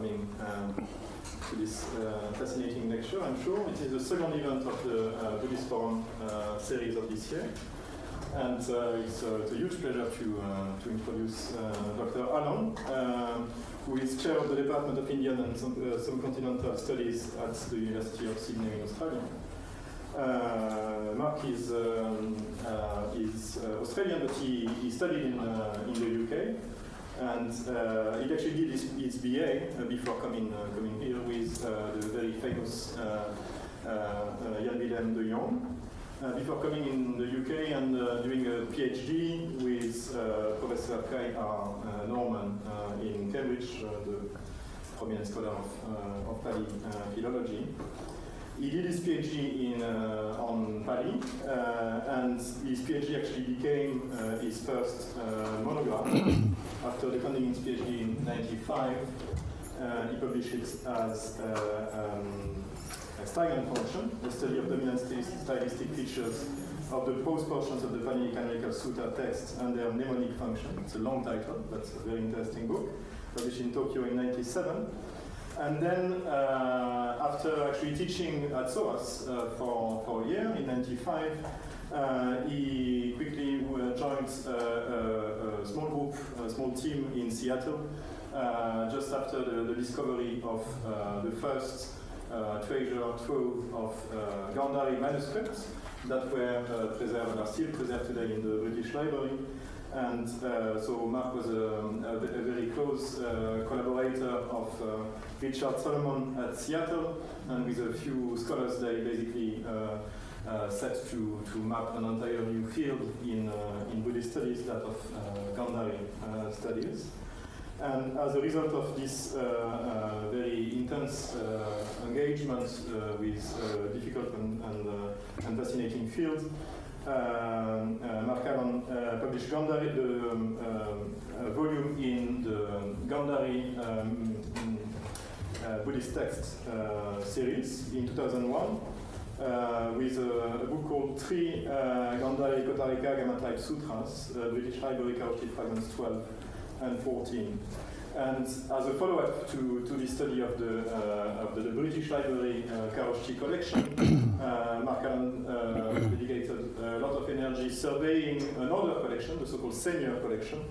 coming um, to this uh, fascinating lecture, I'm sure. It is the second event of the uh, Buddhist Forum uh, series of this year. And uh, it's, uh, it's, a huge pleasure to, uh, to introduce Dr. Allon, who is chair of the Department of Indian and Subcontinental Studies at the University of Sydney in Australia. Uh, Mark is, um, uh, is uh, Australian, but he, he studied in, in the UK. And uh, he actually did his, BA uh, before coming, uh, coming here with the very famous Jan Willem de Jong. Uh, before coming in the UK and uh, doing a PhD with uh, Professor K.R. Norman in Cambridge, the prominent scholar of, of Pali philology. He did his PhD in, uh, on Pali, uh, and his PhD actually became uh, his first monograph. After defending his PhD in 95, he published it as um, Style and function, the study of dominant stylistic features of the prose portions of the Pali Canonical Sutta text and their mnemonic function. It's a long title, but it's a very interesting book, published in Tokyo in 97. And then, uh, after actually teaching at SOAS uh, for, for a year in 95, uh, he quickly joined a, a, small group, a small team in Seattle, just after the, the discovery of the first uh, treasure trove of uh, Gandhari manuscripts that were uh, preserved and are still preserved today in the British Library. And uh, so Mark was a, a, a very close uh, collaborator of uh, Richard Salomon at Seattle, and with a few scholars, they basically set to, to map an entire new field in, in Buddhist studies, that of Gandhari studies. And as a result of this uh, uh, very intense uh, engagement with difficult and, and, and, fascinating fields, um, Mark Allon published Gandhari, the um, volume in the Gandhari um, Buddhist text series in 2001. Uh, with a, a, book called Three uh, Gandhari Ekottarikagama Type Sutras, uh, British Library Kharoshthi Fragments 12 and 14. And as a follow-up to, to the study of the, uh, of the, the, British Library uh, Kharoshthi collection, uh, Mark Allon uh, dedicated a lot of energy surveying another collection, the so-called senior collection.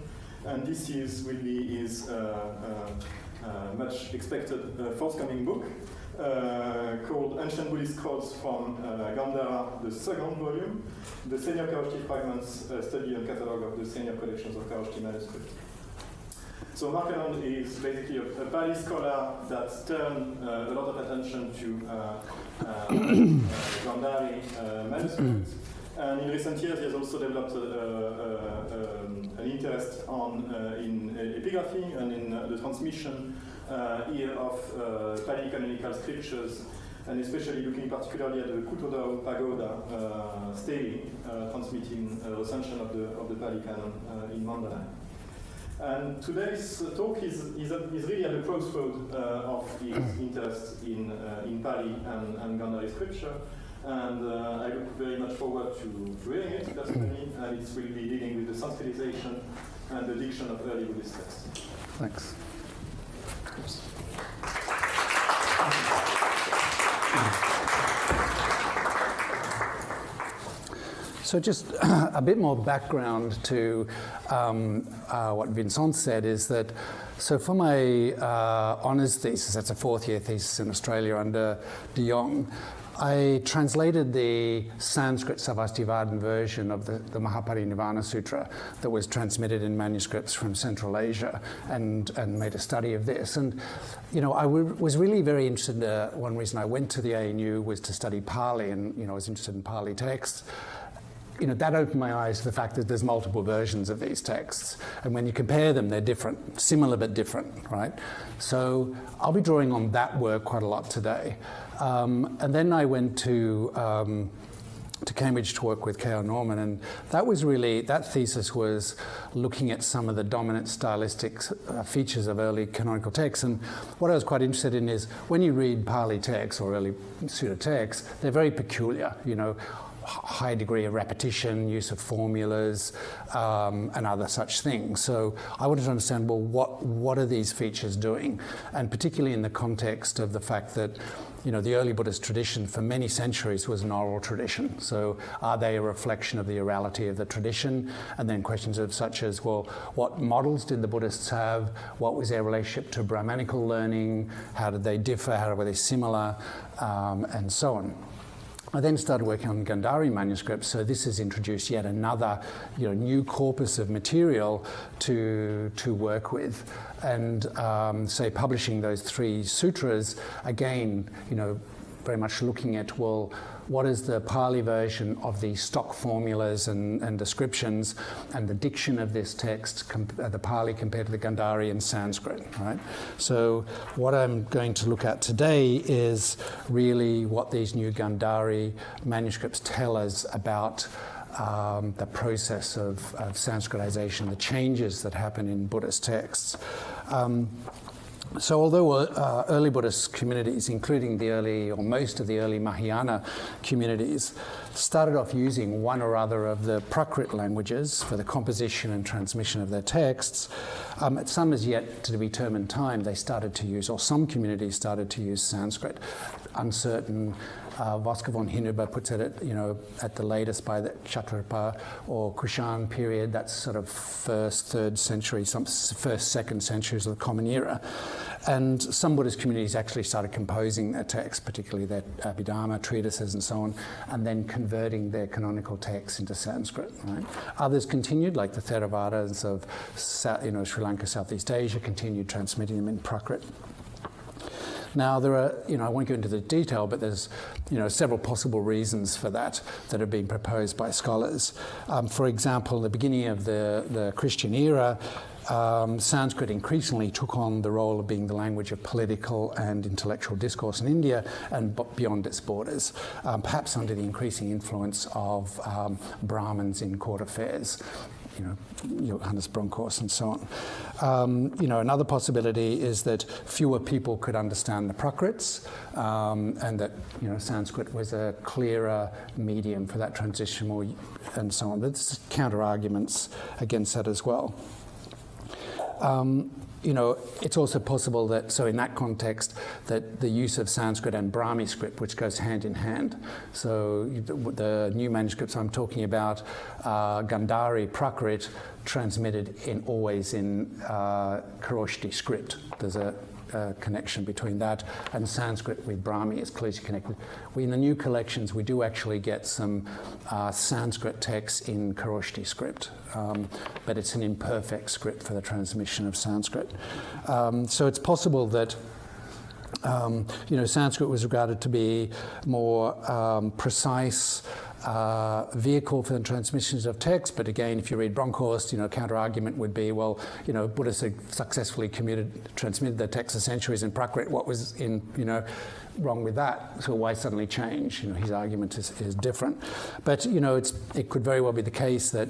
And this is, will be his uh, uh, much expected forthcoming book, called Ancient Buddhist Scrolls from Gandhara, the second volume, the Senior Kharoshthi Fragments Study and Catalogue of the Senior Collections of Kharoshthi Manuscripts. So Mark is basically a, a Pali scholar that turned uh, a lot of attention to uh, uh, Gandhari uh, manuscripts. And in recent years, he has also developed um, an interest on, in epigraphy and in the transmission here of Pali canonical scriptures and especially looking particularly at the Kuthodaw Pagoda uh, uh, transmitting uh, recension of the, of the Pali canon in Mandalay. And today's talk is, is, a, is really at the crossroad uh, of his interest in, uh, in Pali and, and Gandhari scripture. And uh, I look very much forward to, to hearing it personally, and it will be dealing with the Sanskritization and the diction of early Buddhist texts. Thanks. Oops. So just a bit more background to um, uh, what Vincent said is that, so for my uh, honours thesis, that's a fourth year thesis in Australia under de Jong, I translated the Sanskrit Sarvastivadin version of the, the Mahaparinirvana Sutra that was transmitted in manuscripts from Central Asia and, and made a study of this. And, you know, I was really very interested. Uh, one reason I went to the ANU was to study Pali, and, you know, I was interested in Pali texts you know, that opened my eyes to the fact that there's multiple versions of these texts. And when you compare them, they're different, similar but different, right? So I'll be drawing on that work quite a lot today. Um, and then I went to, um, to Cambridge to work with K.R. Norman, and that was really, that thesis was looking at some of the dominant stylistic uh, features of early canonical texts. And what I was quite interested in is when you read Pali texts or early sutta texts, they're very peculiar, you know high degree of repetition, use of formulas, um, and other such things. So I wanted to understand well, what, what are these features doing? And particularly in the context of the fact that you know, the early Buddhist tradition for many centuries was an oral tradition. So, are they a reflection of the orality of the tradition? And then questions of such as, well, what models did the Buddhists have? What was their relationship to Brahmanical learning? How did they differ? How were they similar? Um, and so on. I then started working on Gandhari manuscripts, so this has introduced yet another you know, new corpus of material to, to work with. And um, say publishing those three sutras, again, you know, very much looking at, well, what is the Pali version of the stock formulas and, and descriptions and the diction of this text, uh, the Pali compared to the Gandhari and Sanskrit, right? So what I'm going to look at today is really what these new Gandhari manuscripts tell us about um, the process of, of, Sanskritization, the changes that happen in Buddhist texts. Um, so, although uh, early Buddhist communities, including the early or most of the early Mahayana communities, started off using one or other of the Prakrit languages for the composition and transmission of their texts, um, at some as yet to be determined time, they started to use, or some communities started to use Sanskrit. Uncertain uh, Oskar von Hinüber puts it at, you know, at the latest by the Kshatrapa or Kushan period. That's sort of first, third century, some first, second centuries of the Common Era. And some Buddhist communities actually started composing their texts, particularly their Abhidharma treatises and so on, and then converting their canonical texts into Sanskrit. Right? Others continued, like the Theravadas of you know, Sri Lanka, Southeast Asia, continued transmitting them in Prakrit. Now, there are, you know, I won't go into the detail, but there's, you know, several possible reasons for that that have been proposed by scholars. Um, for example, the beginning of the, the Christian era, um, Sanskrit increasingly took on the role of being the language of political and intellectual discourse in India and beyond its borders, um, perhaps under the increasing influence of um, Brahmins in court affairs you know, Johannes Bronkhorst and so on. Um, you know, another possibility is that fewer people could understand the Prakrits, um, and that you know Sanskrit was a clearer medium for that transition, or, and so on. There's counter arguments against that as well. Um, you know, it's also possible that, so in that context, that the use of Sanskrit and Brahmi script, which goes hand in hand. So the, new manuscripts I'm talking about, uh, Gandhari Prakrit, transmitted in always in uh, Kharoshthi script. There's a uh, connection between that and Sanskrit with Brahmi is closely connected. We, in the new collections, we do actually get some uh, Sanskrit texts in Kharoshthi script, um, but it's an imperfect script for the transmission of Sanskrit. Um, so it's possible that um, you know, Sanskrit was regarded to be more um, precise, uh, vehicle for the transmissions of text. But again, if you read Bronkhorst, you know, counter argument would be, well, you know, Buddhists successfully commuted, transmitted their texts for centuries in Prakrit. What was in, you know, wrong with that? So why suddenly change? You know, his argument is, is different. But you know, it's, it could very well be the case that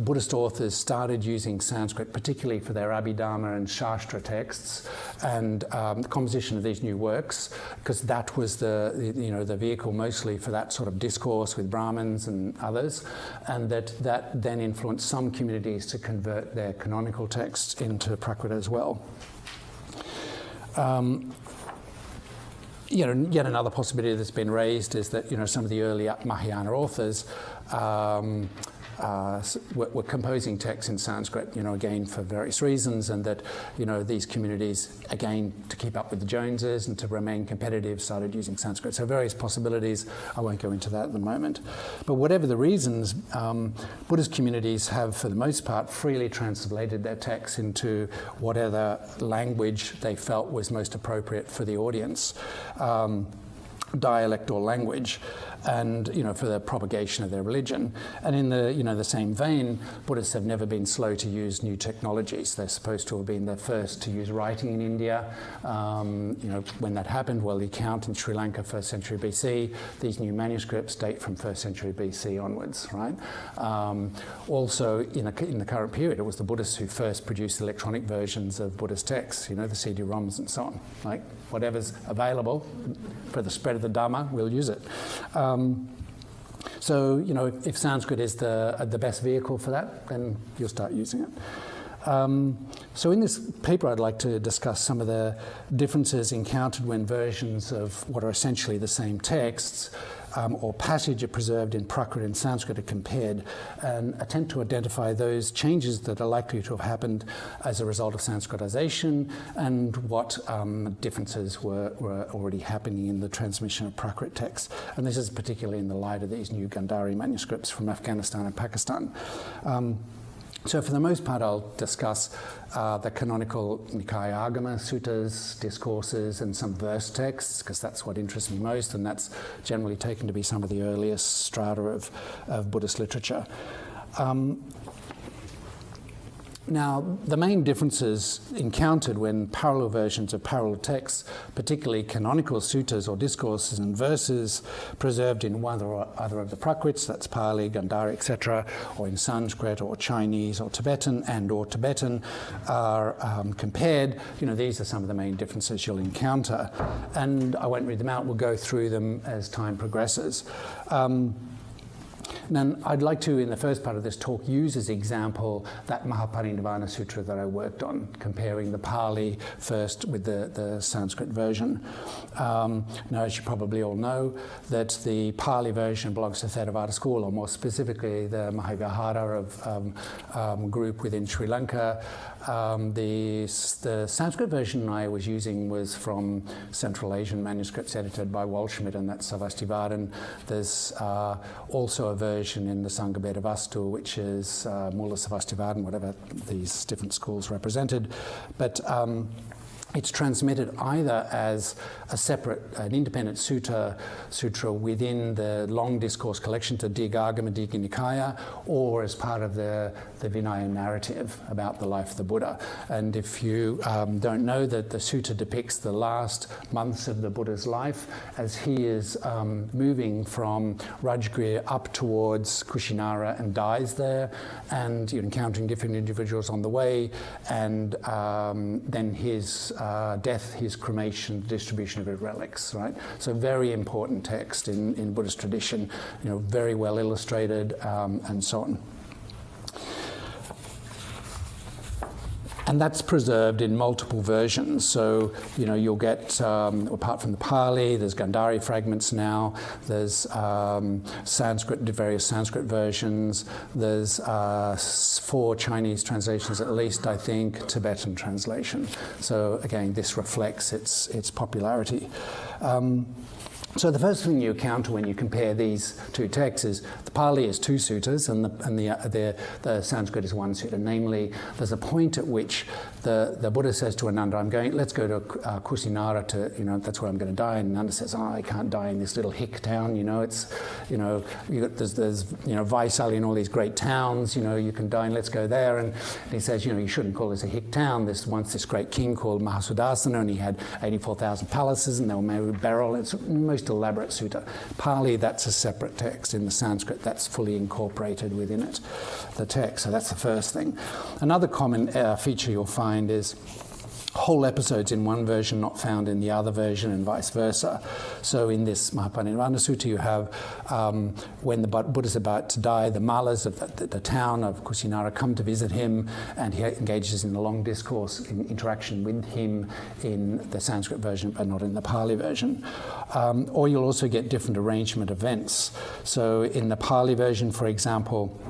Buddhist authors started using Sanskrit, particularly for their Abhidharma and Shastra texts, and um, the composition of these new works, because that was the, the, you know the vehicle mostly for that sort of discourse with Brahmins and others, and that that then influenced some communities to convert their canonical texts into Prakrit as well. Um, you know, yet another possibility that's been raised is that you know some of the early Mahayana authors um, uh, were, were, composing texts in Sanskrit, you know, again for various reasons, and that, you know, these communities, again, to keep up with the Joneses and to remain competitive, started using Sanskrit. So various possibilities. I won't go into that at the moment. But whatever the reasons, um, Buddhist communities have, for the most part, freely translated their texts into whatever language they felt was most appropriate for the audience. Um, dialect or language and you know for the propagation of their religion. And in the you know the same vein buddhists have never been slow to use new technologies. They're supposed to have been the first to use writing in india. Um, you know when that happened well the account in sri lanka first century bc these new manuscripts date from first century bc onwards right? Um, also in, a, in the current period it was the buddhists who first produced electronic versions of buddhist texts you know the cd-roms and so on right whatever's available for the spread of the Dharma, we'll use it. Um, so, you know, if, if Sanskrit is the, uh, the best vehicle for that, then you'll start using it. Um, so in this paper, I'd like to discuss some of the differences encountered when versions of what are essentially the same texts um, or passage are preserved in Prakrit and Sanskrit are compared and attempt to identify those changes that are likely to have happened as a result of Sanskritization and what um, differences were, were already happening in the transmission of Prakrit texts. And this is particularly in the light of these new Gandhari manuscripts from Afghanistan and Pakistan. Um, so for the most part, I'll discuss uh, the canonical Nikaya Agama suttas, discourses, and some verse texts, because that's what interests me most, and that's generally taken to be some of the earliest strata of, of Buddhist literature. Um, now, the main differences encountered when parallel versions of parallel texts, particularly canonical suttas or discourses and verses, preserved in one or other of the Prakrits, that's Pali, Gandhara, etc., or in Sanskrit or Chinese or Tibetan and or Tibetan, are um, compared. You know, these are some of the main differences you'll encounter. And I won't read them out, we'll go through them as time progresses. Um, and I'd like to, in the first part of this talk, use as example that Mahaparinirvana Sutra that I worked on, comparing the Pali first with the, the Sanskrit version. Um, now, as you probably all know, that the Pali version belongs to Theravada school, or more specifically, the Mahavihara of, um, um, group within Sri Lanka. Um, the, the Sanskrit version I was using was from Central Asian manuscripts edited by Waldschmidt, and that's Sarvastivadin. There's uh, also a version in the Sanghabheda Vastu, which is uh, Mula Sarvastivadin, whatever these different schools represented. But um, it's transmitted either as a separate, an independent sutta, sutra within the long discourse collection to Dirghagama Digha Nikaya, or as part of the, the Vinaya narrative about the life of the Buddha. And if you um, don't know that the sutta depicts the last months of the Buddha's life as he is um, moving from Rajgir up towards Kushinara and dies there, and you're encountering different individuals on the way, and um, then his uh, death, his cremation, distribution of his relics, right? So very important text in, in Buddhist tradition, you know, very well illustrated um, and so on. And that's preserved in multiple versions. So, you know, you'll get, um, apart from the Pali, there's Gandhari fragments now, there's um, Sanskrit, various Sanskrit versions, there's uh, four Chinese translations at least, I think, Tibetan translation. So, again, this reflects its, its popularity. Um, so the first thing you encounter when you compare these two texts is the Pali is two suttas and the, and the, uh, the, the Sanskrit is one sutta. Namely, there's a point at which the, the Buddha says to Ananda, I'm going, let's go to uh, Kusinara to, you know, that's where I'm going to die. And Ananda says, oh, I can't die in this little hick town, you know, it's, you know, you got, there's, there's, you know, Vaisali and all these great towns, you know, you can die and let's go there. And, and he says, you know, you shouldn't call this a hick town. There's once this great king called Mahasudarsana and he had 84,000 palaces and they were made with beryl. It's most most elaborate sutta. Pali, that's a separate text. In the Sanskrit, that's fully incorporated within it, the text. So that's the first thing. Another common uh, feature you'll find is whole episodes in one version not found in the other version and vice versa. So in this Mahaparinirvana Sutta you have um, when the Buddha's about to die, the Mallas of the, the, town of Kusinara come to visit him and he engages in a long discourse in interaction with him in the Sanskrit version but not in the Pali version. Um, or you'll also get different arrangement events. So in the Pali version, for example,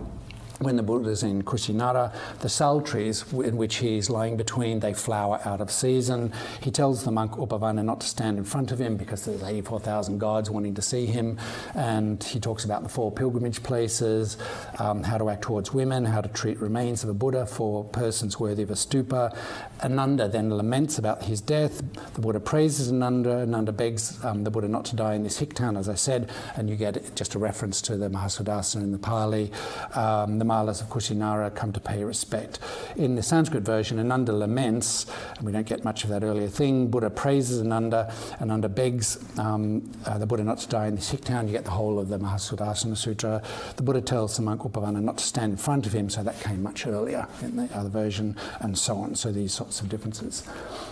when the Buddha is in Kushinara, the sal trees in which he is lying between, they flower out of season. He tells the monk Upavana not to stand in front of him because there's 84,000 gods wanting to see him. And he talks about the four pilgrimage places, um, how to act towards women, how to treat remains of a Buddha for persons worthy of a stupa. Ananda then laments about his death. The Buddha praises Ananda. Ananda begs um, the Buddha not to die in this hick town, as I said, and you get just a reference to the Mahasudarsana in the Pali. Um, the Mallas of Kusinara come to pay respect. In the Sanskrit version, Ananda laments, and we don't get much of that earlier thing. Buddha praises Ananda, Ananda begs um, uh, the Buddha not to die in the sick town. You get the whole of the Mahasudarsana Sutra. The Buddha tells the monk Upavana not to stand in front of him, so that came much earlier in the other version, and so on. So these sorts of differences.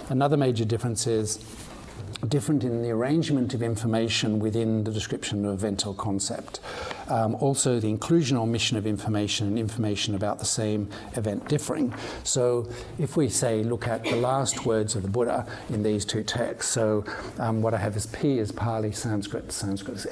Another major difference is different in the arrangement of information within the description of event or concept. Um, also, the inclusion or omission of information and information about the same event differing. So, if we say look at the last words of the Buddha in these two texts, so um, what I have is P is Pali, Sanskrit, Sanskrit is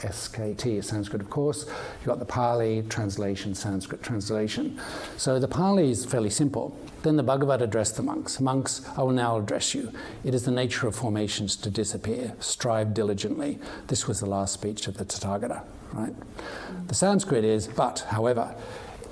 SKT is Sanskrit, of course. You've got the Pali translation, Sanskrit translation. So the Pali is fairly simple. Then the Bhagavad addressed the monks Monks, I will now address you. It is the nature of formations to disappear. Strive diligently. This was the last speech of the Tathagata, right? The Sanskrit is, but, however,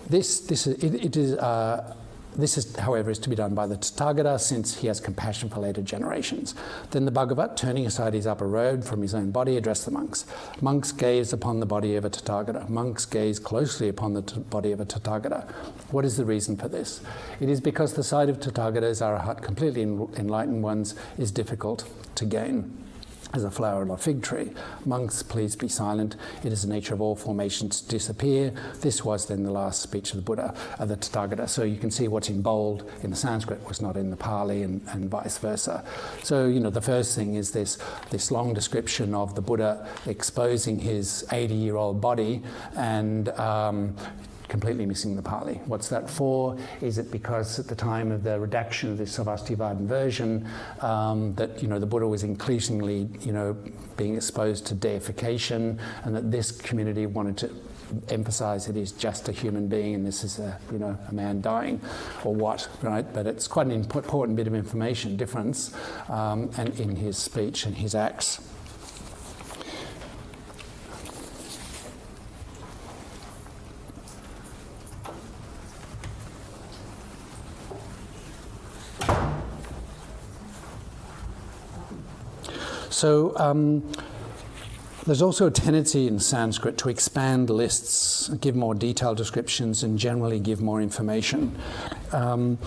this, this is, it, it is. Uh, this, is, however, is to be done by the Tathagata since he has compassion for later generations. Then the Bhagavat, turning aside his upper robe from his own body, addressed the monks. Monks gaze upon the body of a Tathagata. Monks gaze closely upon the body of a Tathagata. What is the reason for this? It is because the sight of Tathagatas, Arahat, completely enlightened ones, is difficult to gain as a flower on a fig tree. Monks, please be silent. It is the nature of all formations to disappear. This was then the last speech of the Buddha, of the Tathagata. So you can see what's in bold in the Sanskrit was not in the Pali and, and vice versa. So, you know, the first thing is this, this long description of the Buddha exposing his 80 year old body and um, completely missing the Pali. What's that for? Is it because at the time of the redaction of the Sarvastivadin version, um, that you know the Buddha was increasingly you know being exposed to deification, and that this community wanted to emphasize that he's just a human being and this is a you know a man dying or what right but it's quite an important bit of information difference um, and in his speech and his acts So um, there's also a tendency in Sanskrit to expand lists, give more detailed descriptions, and generally give more information. Um,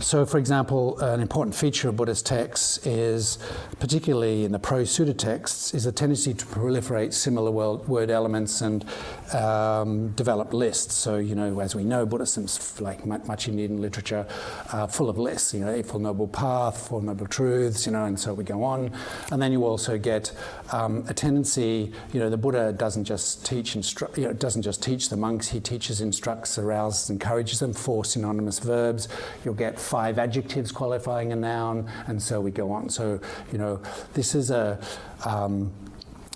so, for example, an important feature of Buddhist texts is, particularly in the pro Sutta texts, is a tendency to proliferate similar word elements and um, develop lists. So, you know, as we know, Buddhism's like much Indian literature, uh, full of lists. You know, Eightfold Noble Path, Four Noble Truths. You know, and so we go on. And then you also get um, a tendency. You know, the Buddha doesn't just teach instru- you know, doesn't just teach the monks. He teaches, instructs, arouses, encourages them. Four synonymous verbs. You'll get five adjectives qualifying a noun, and so we go on. So, you know, this is a um,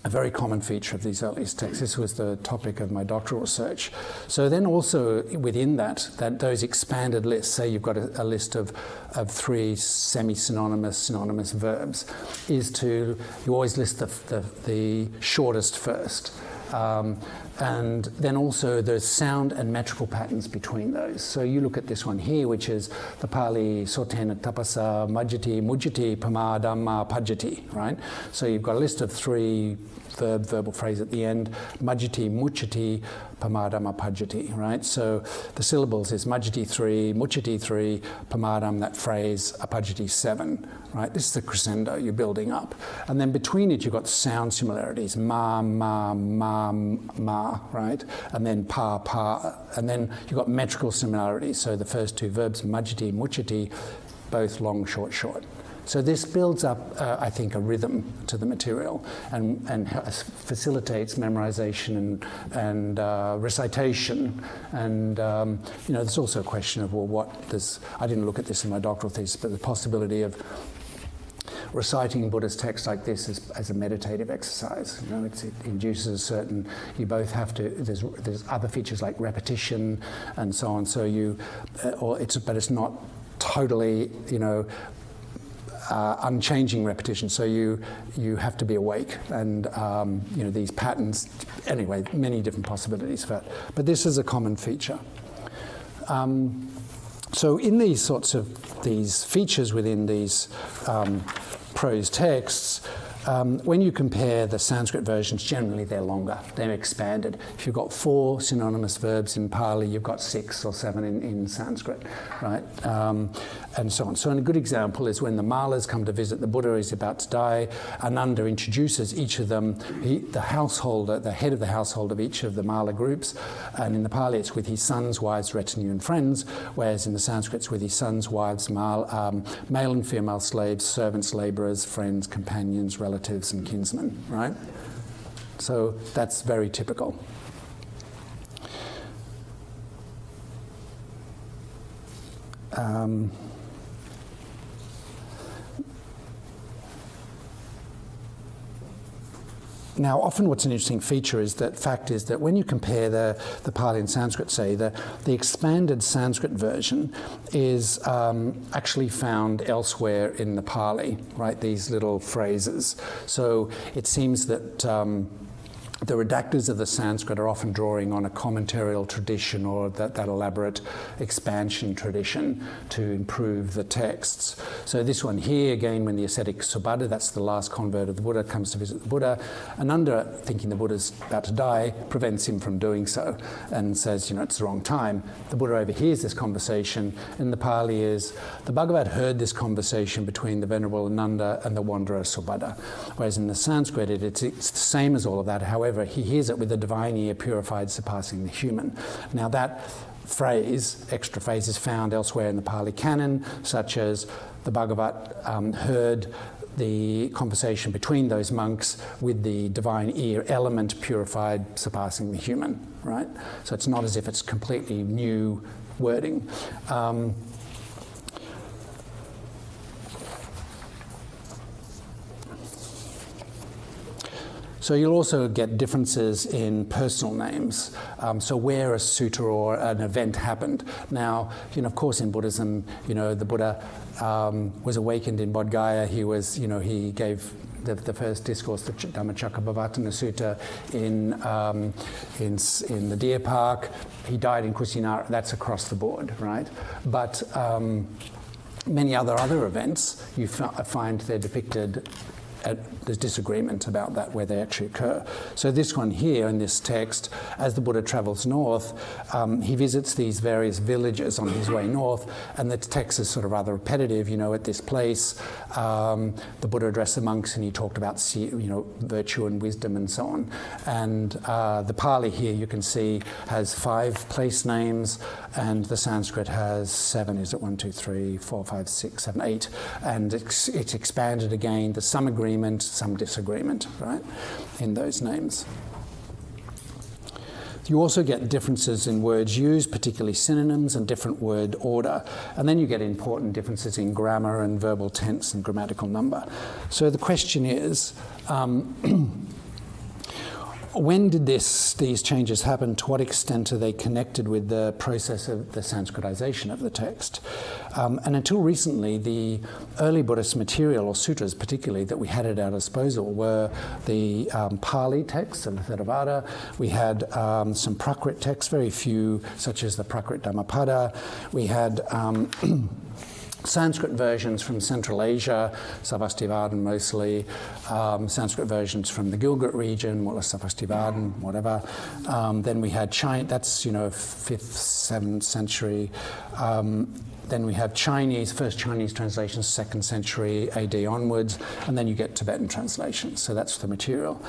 a very common feature of these earliest texts. This was the topic of my doctoral research. So then also within that, that those expanded lists, say you've got a, a list of, of three semi-synonymous synonymous verbs, is to, you always list the, the, the shortest first. Um, and then also there's sound and metrical patterns between those. So you look at this one here, which is the Pali Sotena Tapasa Majjati Mujjati Pamadamma Pajjati, right? So you've got a list of three verb, verbal phrase at the end, majiti, muchiti, Pamadam Apajjati, right? So the syllables is majiti 3, muchiti 3, Pamadam, that phrase, Apajjati 7, right? This is the crescendo you're building up. And then between it, you've got sound similarities, ma, ma, ma, ma, right? And then pa, pa. And then you've got metrical similarities. So the first two verbs, majiti, muchiti, both long, short, short. So this builds up, uh, I think, a rhythm to the material and, and facilitates memorization and, and uh, recitation. And, um, you know, there's also a question of, well, what does, I didn't look at this in my doctoral thesis, but the possibility of reciting Buddhist texts like this as, as a meditative exercise. You know, it induces a certain. You both have to. There's there's other features like repetition and so on. So you, uh, or it's but it's not totally. You know, uh, unchanging repetition. So you you have to be awake, and um, you know these patterns. Anyway, many different possibilities for it. But this is a common feature. Um, so in these sorts of these features within these um, prose texts. Um, when you compare the Sanskrit versions, generally they're longer, they're expanded. If you've got four synonymous verbs in Pali, you've got six or seven in, in Sanskrit, right? Um, and so on. So, a good example is when the Mallas come to visit the Buddha, he's about to die. Ananda introduces each of them, he, the householder, the head of the household of each of the Malla groups. And in the Pali, it's with his sons, wives, retinue, and friends, whereas in the Sanskrit, it's with his sons, wives, male, um, male and female slaves, servants, laborers, friends, companions, relatives, and kinsmen, right? So, that's very typical. Um, Now, often what's an interesting feature is that fact is that when you compare the, the Pali and Sanskrit, say, the, the expanded Sanskrit version is um, actually found elsewhere in the Pali, right? These little phrases. So it seems that. Um, the redactors of the Sanskrit are often drawing on a commentarial tradition or that, that elaborate expansion tradition to improve the texts. So this one here, again, when the ascetic Subhadda, that's the last convert of the Buddha, comes to visit the Buddha, Ananda, thinking the Buddha's about to die, prevents him from doing so and says, you know, it's the wrong time. The Buddha overhears this conversation. In the Pali is, the Bhagavad heard this conversation between the Venerable Ananda and the wanderer Subhadda. Whereas in the Sanskrit, it, it's, it's the same as all of that. However, However, he hears it with the divine ear purified, surpassing the human. Now, that phrase, extra phrase, is found elsewhere in the Pali Canon, such as the Bhagavat um, heard the conversation between those monks with the divine ear element purified, surpassing the human, right? So it's not as if it's completely new wording. Um, So you'll also get differences in personal names. Um, so where a sutta or an event happened. Now, you know, of course, in Buddhism, you know, the Buddha um, was awakened in Bodh Gaya. He was, you know, he gave the, the, first discourse, the Dhammacakkappavattana Sutta, in, um, in, in the deer park. He died in Kusinara. That's across the board, right? But um, many other other events, you find they're depicted there's disagreement about that where they actually occur. So this one here in this text, as the Buddha travels north, um, he visits these various villages on his way north, and the text is sort of rather repetitive. You know, at this place, um, the Buddha addressed the monks, and he talked about you know virtue and wisdom and so on. And uh, the Pali here you can see has five place names, and the Sanskrit has seven. Is it one, two, three, four, five, six, seven, eight? And it's, it's expanded again. There's some agreement, some disagreement, right, in those names. You also get differences in words used, particularly synonyms and different word order. And then you get important differences in grammar and verbal tense and grammatical number. So the question is um, when did this, these changes happen? To what extent are they connected with the process of the Sanskritization of the text? Um, and until recently, the early Buddhist material, or sutras particularly, that we had at our disposal were the um, Pali texts of the Theravada. We had um, some Prakrit texts, very few, such as the Prakrit Dhammapada. We had um, Sanskrit versions from Central Asia, Sarvastivadin mostly, um, Sanskrit versions from the Gilgit region, Mula Sarvastivadin, whatever. Um, then we had China, that's, you know, 5th, 7th century. Um, then we have Chinese, first Chinese translations, second century AD onwards, and then you get Tibetan translations. So that's the material.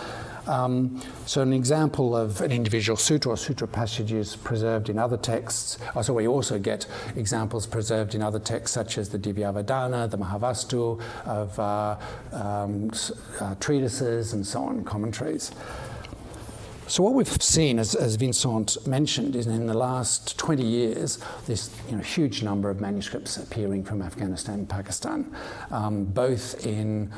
Um, so an example of an individual sutra or sutra passages preserved in other texts. Oh, so we also get examples preserved in other texts such as the Divyavadana, the Mahavastu of uh, um, uh, treatises and so on, commentaries. So what we've seen, as, as Vincent mentioned, is in the last 20 years, this you know, huge number of manuscripts appearing from Afghanistan and Pakistan, um, both in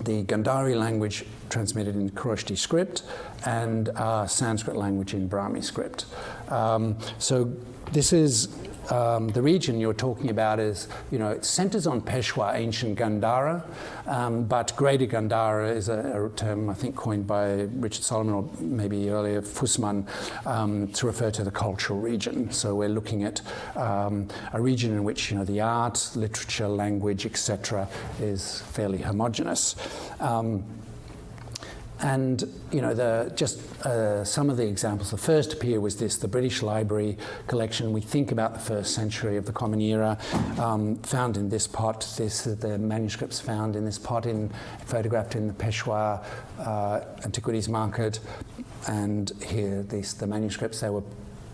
the Gandhari language transmitted in Kharoshthi script and uh, Sanskrit language in Brahmi script. Um, so this is um, the region you're talking about is, you know, it centers on Peshawar, ancient Gandhara, um, but Greater Gandhara is a, a, term I think coined by Richard Salomon or maybe earlier Fussman um, to refer to the cultural region. So we're looking at um, a region in which, you know, the art, literature, language, etc., is fairly homogenous. And you know, the, just uh, some of the examples. The first appear was this: the British Library collection. We think about the first century of the Common Era, um, found in this pot. This the manuscripts found in this pot, in photographed in the Peshawar uh, Antiquities Market, and here these the manuscripts. They were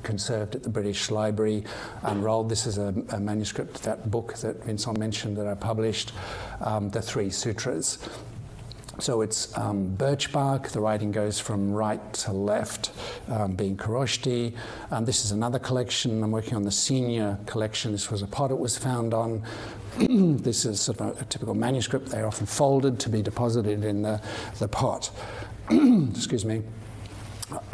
conserved at the British Library, unrolled. This is a, a manuscript, that book that Vincent mentioned that I published, um, the Three Sutras. So it's um, birch bark. The writing goes from right to left, um, being Kharoshthi. Um, this is another collection. I'm working on the senior collection. This was a pot it was found on. this is sort of a, a, typical manuscript. They're often folded to be deposited in the, the pot. Excuse me.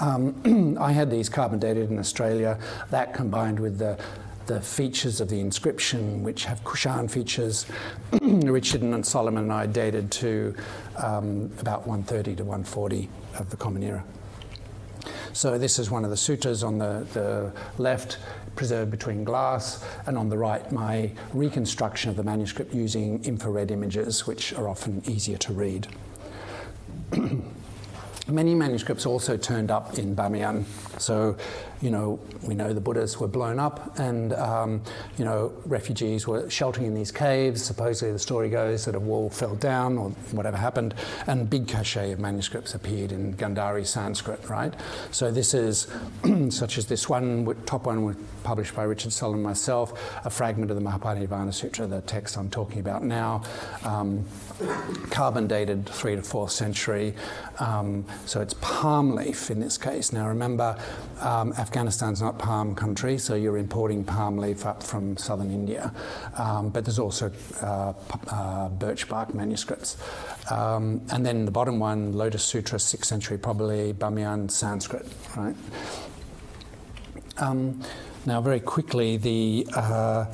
Um, I had these carbon dated in Australia. That combined with the the features of the inscription, which have Kushan features. Richard and Salomon and I dated to um, about 130 to 140 of the Common Era. So this is one of the sutras on the, the left, preserved between glass, and on the right, my reconstruction of the manuscript using infrared images, which are often easier to read. Many manuscripts also turned up in Bamiyan. So you know, we know the Buddhas were blown up and, um, you know, refugees were sheltering in these caves. Supposedly the story goes that a wall fell down or whatever happened and big cache of manuscripts appeared in Gandhari Sanskrit, right? So this is, such as this one, top one was published by Richard Salomon myself, a fragment of the Mahaparinirvana Sutra, the text I'm talking about now, um, carbon dated 3 to 4th century. Um, so it's palm leaf in this case. Now remember, um, Afghanistan's not palm country, so you're importing palm leaf up from southern India. Um, but there's also uh, uh, birch bark manuscripts. Um, and then the bottom one, Lotus Sutra, 6th century, probably Bamiyan Sanskrit, right? Um, now, very quickly, the uh,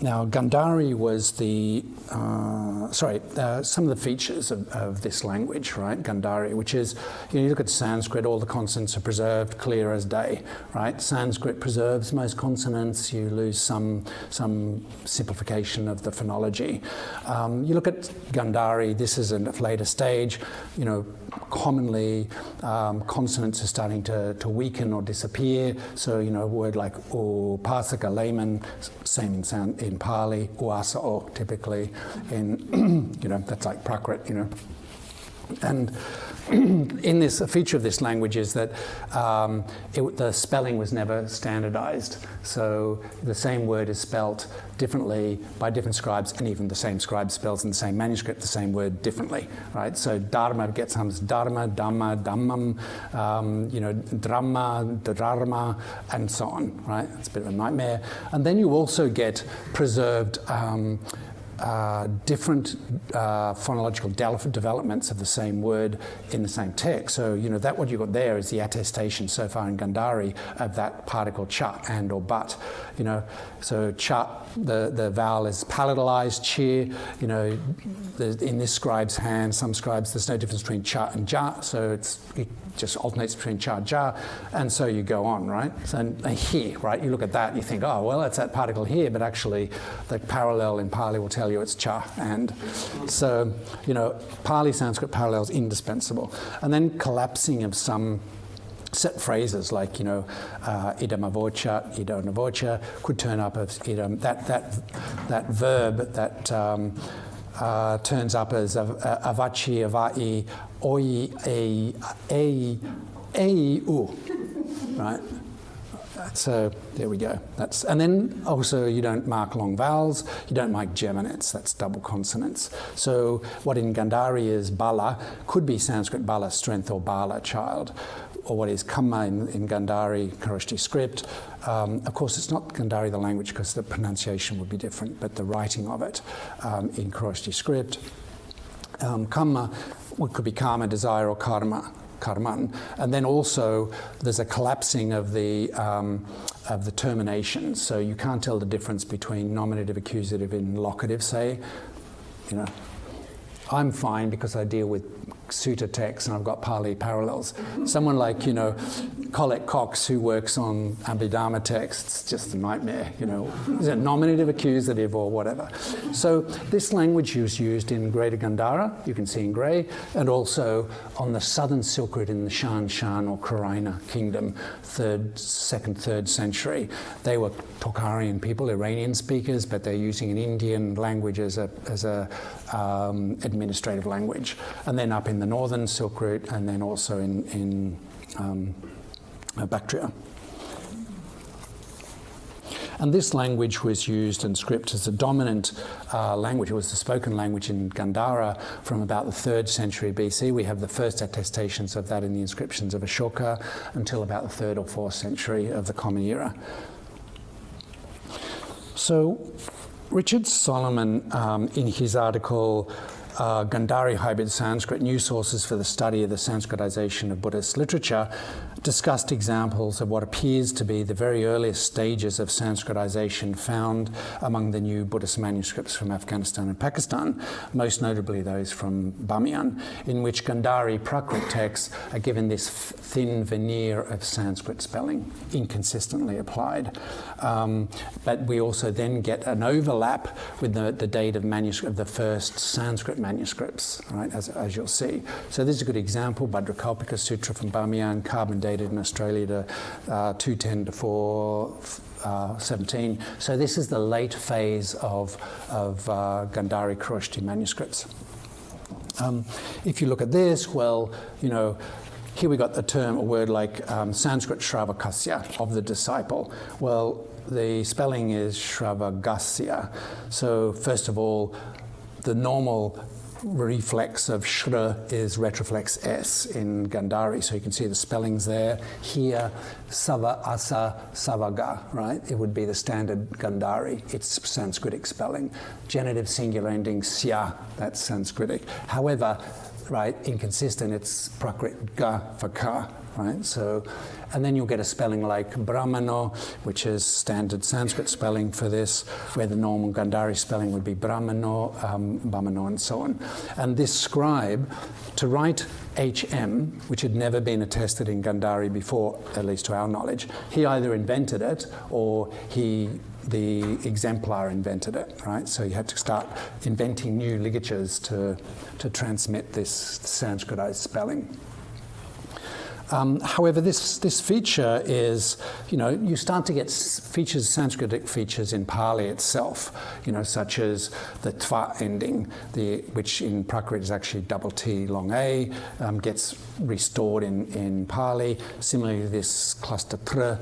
now Gandhari was the uh, sorry, uh, some of the features of, of, this language, right, Gandhari, which is, you, know, you look at Sanskrit, all the consonants are preserved clear as day, right? Sanskrit preserves most consonants, you lose some, some simplification of the phonology. Um, you look at Gandhari, this is a later stage, you know, commonly um, consonants are starting to, to weaken or disappear. So, you know, a word like upasaka, layman, same in, sound, in Pali, uasa o typically in, you know, that's like Prakrit, you know. And in this, a feature of this language is that um, it, the spelling was never standardized. So the same word is spelt differently by different scribes, and even the same scribe spells in the same manuscript the same word differently, right? So dharma gets some dharma, dhamma, dhammam, um, you know, drama, dharma, and so on, right? It's a bit of a nightmare. And then you also get preserved. Um, uh, different uh, phonological de- developments of the same word in the same text. So, you know, that what you got there is the attestation so far in Gandhari of that particle cha and or but. You know, so cha, the, the vowel is palatalized, cheer, you know, in this scribe's hand, some scribes, there's no difference between cha and ja, so it's, it just alternates between cha ja, and so you go on, right? So and here, right, you look at that and you think, oh, well, that's that particle here, but actually the parallel in Pali will tell you it's cha, and so, you know, Pali Sanskrit parallel is indispensable. And then collapsing of some set phrases like, you know, uh, idam avocha, idam avocha could turn up as idam. That, that, that verb that um, uh, turns up as avachi, avai, oi, a, a, a, u, right? So there we go. That's and then also you don't mark long vowels. You don't mark geminates. That's double consonants. So what in Gandhari is bala could be Sanskrit bala strength or bala child or what is Kamma in, in Gandhari Kharoshthi script. Um, of course, it's not Gandhari the language because the pronunciation would be different, but the writing of it um, in Kharoshthi script. Um, Kamma could be kama, desire, or karma. karman. And then also there's a collapsing of the, um, of the terminations. So you can't tell the difference between nominative, accusative, and locative, say. You know, I'm fine because I deal with sutta texts and I've got Pali parallels. Someone like, you know, Collett Cox who works on Abhidharma texts, just a nightmare, you know. Is it nominative, accusative, or whatever? So this language was used in Greater Gandhara, you can see in grey, and also on the southern Silk Route in the Shan Shan or Kroraina kingdom, third, second, third century. They were Tokharian people, Iranian speakers, but they're using an Indian language as a, as a um, administrative language. And then up in the northern Silk Route and then also in, in um, Bactria. And this language was used in script as a dominant uh, language. It was the spoken language in Gandhara from about the 3rd century BC. We have the first attestations of that in the inscriptions of Ashoka until about the 3rd or 4th century of the Common Era. So, Richard Salomon, um, in his article, uh, Gandhari Hybrid Sanskrit, New Sources for the Study of the Sanskritization of Buddhist Literature, discussed examples of what appears to be the very earliest stages of Sanskritization found among the new Buddhist manuscripts from Afghanistan and Pakistan, most notably those from Bamiyan, in which Gandhari Prakrit texts are given this thin veneer of Sanskrit spelling, inconsistently applied. Um, but we also then get an overlap with the, the date of manuscript of the first Sanskrit manuscripts, right, as, as you'll see. So this is a good example, Bhadrakalpika Sutra from Bamiyan, carbon in Australia to uh, 210 to 417. Uh, so this is the late phase of, of uh, Gandhari Kharoshthi manuscripts. Um, if you look at this, well, you know, here we got the term, a word like um, Sanskrit Shravakasya, of the disciple. Well, the spelling is Shravagasya. So, first of all, the normal reflex of shra is retroflex s in Gandhari, so you can see the spellings there. Here, sava asa savaga, right? It would be the standard Gandhari. It's Sanskritic spelling. Genitive singular ending sya, that's Sanskritic. However, right, inconsistent, it's prakrit ga for ka, right? So, and then you'll get a spelling like Brahmano, which is standard Sanskrit spelling for this, where the normal Gandhari spelling would be Brahmano, um, Brahmano, and so on. And this scribe, to write HM, which had never been attested in Gandhari before, at least to our knowledge, he either invented it or he the exemplar invented it, right? So you had to start inventing new ligatures to, to transmit this Sanskritized spelling. Um, however, this, this feature is, you know, you start to get features, Sanskritic features in Pali itself, you know, such as the tva ending, the, which in Prakrit is actually double T long A, um, gets restored in, in Pali. Similarly, this cluster tr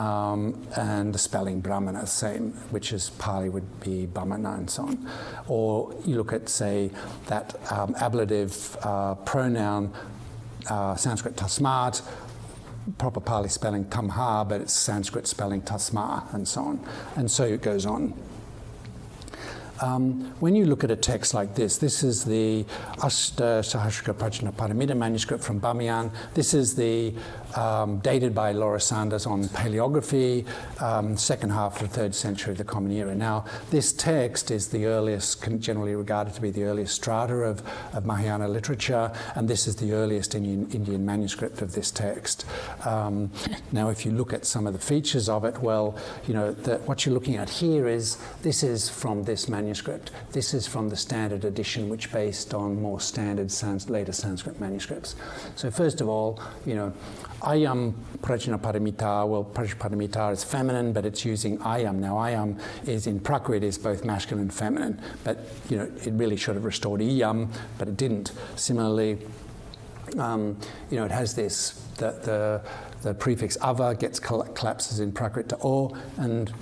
um, and the spelling Brahmana, same, which is Pali would be Brahmana and so on. Or you look at, say, that um, ablative uh, pronoun uh, Sanskrit tasmat, proper Pali spelling tamha, but it's Sanskrit spelling tasma, and so on. And so it goes on. Um, when you look at a text like this, this is the Ashta Sahasrika Prajna Paramita manuscript from Bamiyan. This is the um, dated by Laura Sanders on paleography, um, second half of the third century of the Common Era. Now, this text is the earliest, generally regarded to be the earliest strata of, of Mahayana literature, and this is the earliest Indian, Indian manuscript of this text. Um, now, if you look at some of the features of it, well, you know, the, what you're looking at here is this is from this manuscript. This is from the standard edition, which based on more standard sans, later Sanskrit manuscripts. So, first of all, you know, Ayam Prajnaparamita, well, Prajnaparamita is feminine, but it's using Ayam. Now, Ayam is in Prakrit is both masculine and feminine, but, you know, it really should have restored Iyam, but it didn't. Similarly, um, you know, it has this, the, the, the prefix ava gets collapses in Prakrit to o, and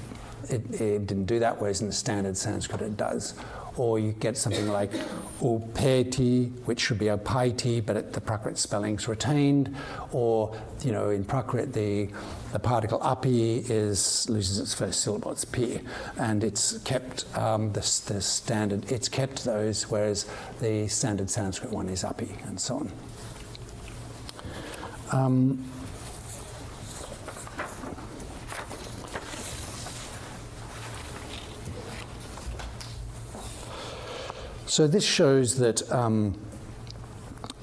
it, it didn't do that, whereas in the standard Sanskrit it does or you get something like upeti, which should be opaiti, but it, the Prakrit spelling's retained, or you know in Prakrit the the particle api is loses its first syllable, it's p, and it's kept um, the, the standard. It's kept those, whereas the standard Sanskrit one is api, and so on. Um, so this shows that um,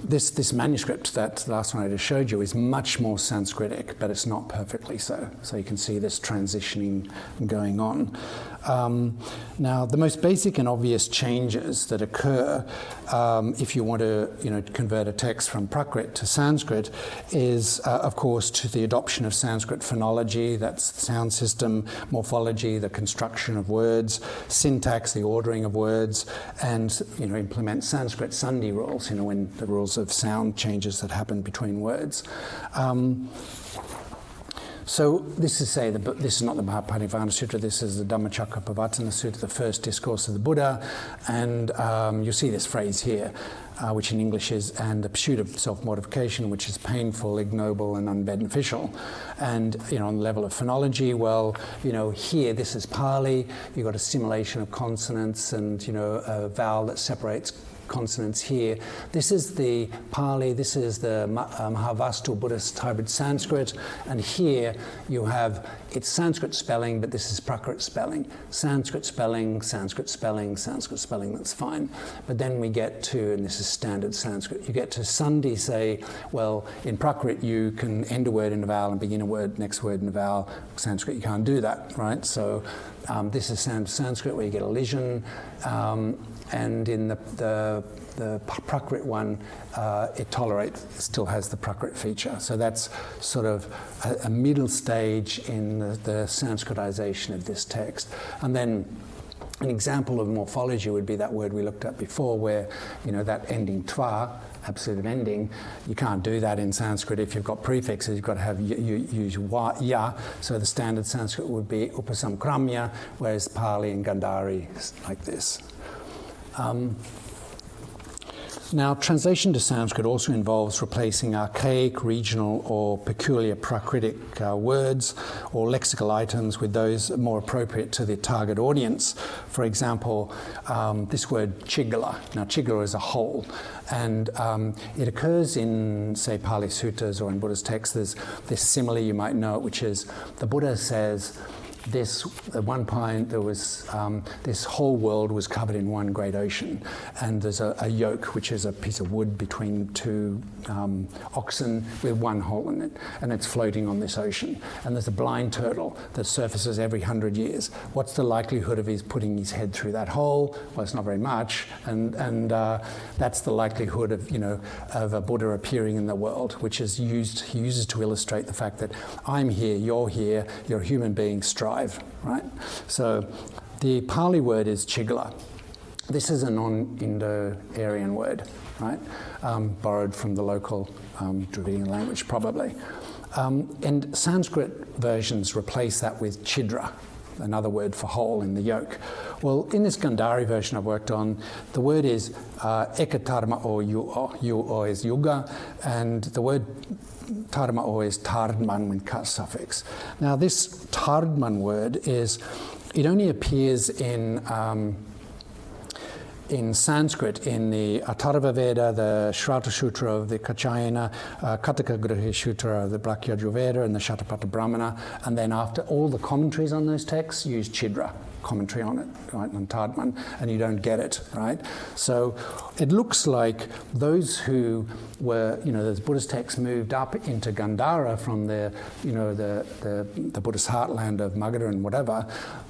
this, this manuscript that the last one I just showed you is much more Sanskritic, but it's not perfectly so. So you can see this transitioning going on. Um, now, the most basic and obvious changes that occur um, if you want to you know, convert a text from Prakrit to Sanskrit is, uh, of course, to the adoption of Sanskrit phonology, that's the sound system, morphology, the construction of words, syntax, the ordering of words, and you know, implement Sanskrit Sandhi rules, you know, when the rules of sound changes that happen between words. Um, so this is say the, this is not the Mahaparinibbana Sutra. This is the Dhammacakkappavattana Sutta, the first discourse of the Buddha, and um, you see this phrase here. Uh, which in English is, and the pursuit of self-mortification, which is painful, ignoble, and unbeneficial. And, you know, on the level of phonology, well, you know, here, this is Pali, you've got assimilation of consonants and, you know, a vowel that separates consonants here. This is the Pali, this is the uh, Mahavastu Buddhist hybrid Sanskrit, and here you have it's Sanskrit spelling, but this is Prakrit spelling. Sanskrit spelling, Sanskrit spelling, Sanskrit spelling, that's fine. But then we get to, and this is standard Sanskrit, you get to Sandhi say, well, in Prakrit you can end a word in a vowel and begin a word, next word in a vowel. Sanskrit you can't do that, right? So um, this is Sanskrit where you get elision. Um, and in the, the, the Prakrit one, uh, it tolerates, still has the Prakrit feature. So that's sort of a, a middle stage in the, the Sanskritization of this text. And then an example of morphology would be that word we looked at before, where you know that ending twa, absolute ending, you can't do that in Sanskrit if you've got prefixes. You've got to have use wa, ya. So the standard Sanskrit would be upasamkramya, whereas Pali and Gandhari is like this. Um, now, translation to Sanskrit also involves replacing archaic, regional, or peculiar Prakritic uh, words or lexical items with those more appropriate to the target audience. For example, um, this word chigala. Now, chigala is a hole, and um, it occurs in, say, Pali Suttas or in Buddhist texts. There's this simile, you might know it, which is the Buddha says, this at one point there was um, this whole world was covered in one great ocean, and there's a, a yoke which is a piece of wood between two um, oxen with one hole in it, and it's floating on this ocean. And there's a blind turtle that surfaces every hundred years. What's the likelihood of his putting his head through that hole? Well, it's not very much, and and uh, that's the likelihood of you know of a Buddha appearing in the world, which is used he uses to illustrate the fact that I'm here, you're here, you're a human being. Strive right? So the Pali word is chigla. This is a non-Indo-Aryan word, right? Um, borrowed from the local um, Dravidian language, probably. Um, and Sanskrit versions replace that with chidra, another word for hole in the yoke. Well, in this Gandhari version I've worked on, the word is uh, ekatarma or yu o is yuga, and the word Tarma always Tardman with cut suffix. Now, this Tardman word is, it only appears in. Um, in Sanskrit, in the Atharva Veda, the Shrauta Sutra of the Katyayana, uh, Kathaka Grihya Sutra of the Black Yajurveda, and the Shatapatha Brahmana, and then after all the commentaries on those texts use Chidra commentary on it, right, on Tardman, and you don't get it, right? So it looks like those who were, you know, the Buddhist texts moved up into Gandhara from the, you know, the, the, the Buddhist heartland of Magadha and whatever,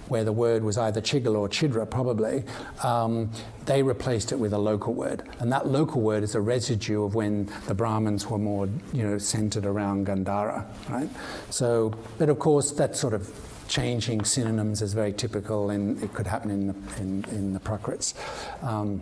where the word was either Chigala or Chidra, probably, um, they replaced it with a local word. And that local word is a residue of when the Brahmins were more, you know, centered around Gandhara, right? So, but of course, that sort of changing synonyms is very typical, and it could happen in the, in, in the Prakrits. Um,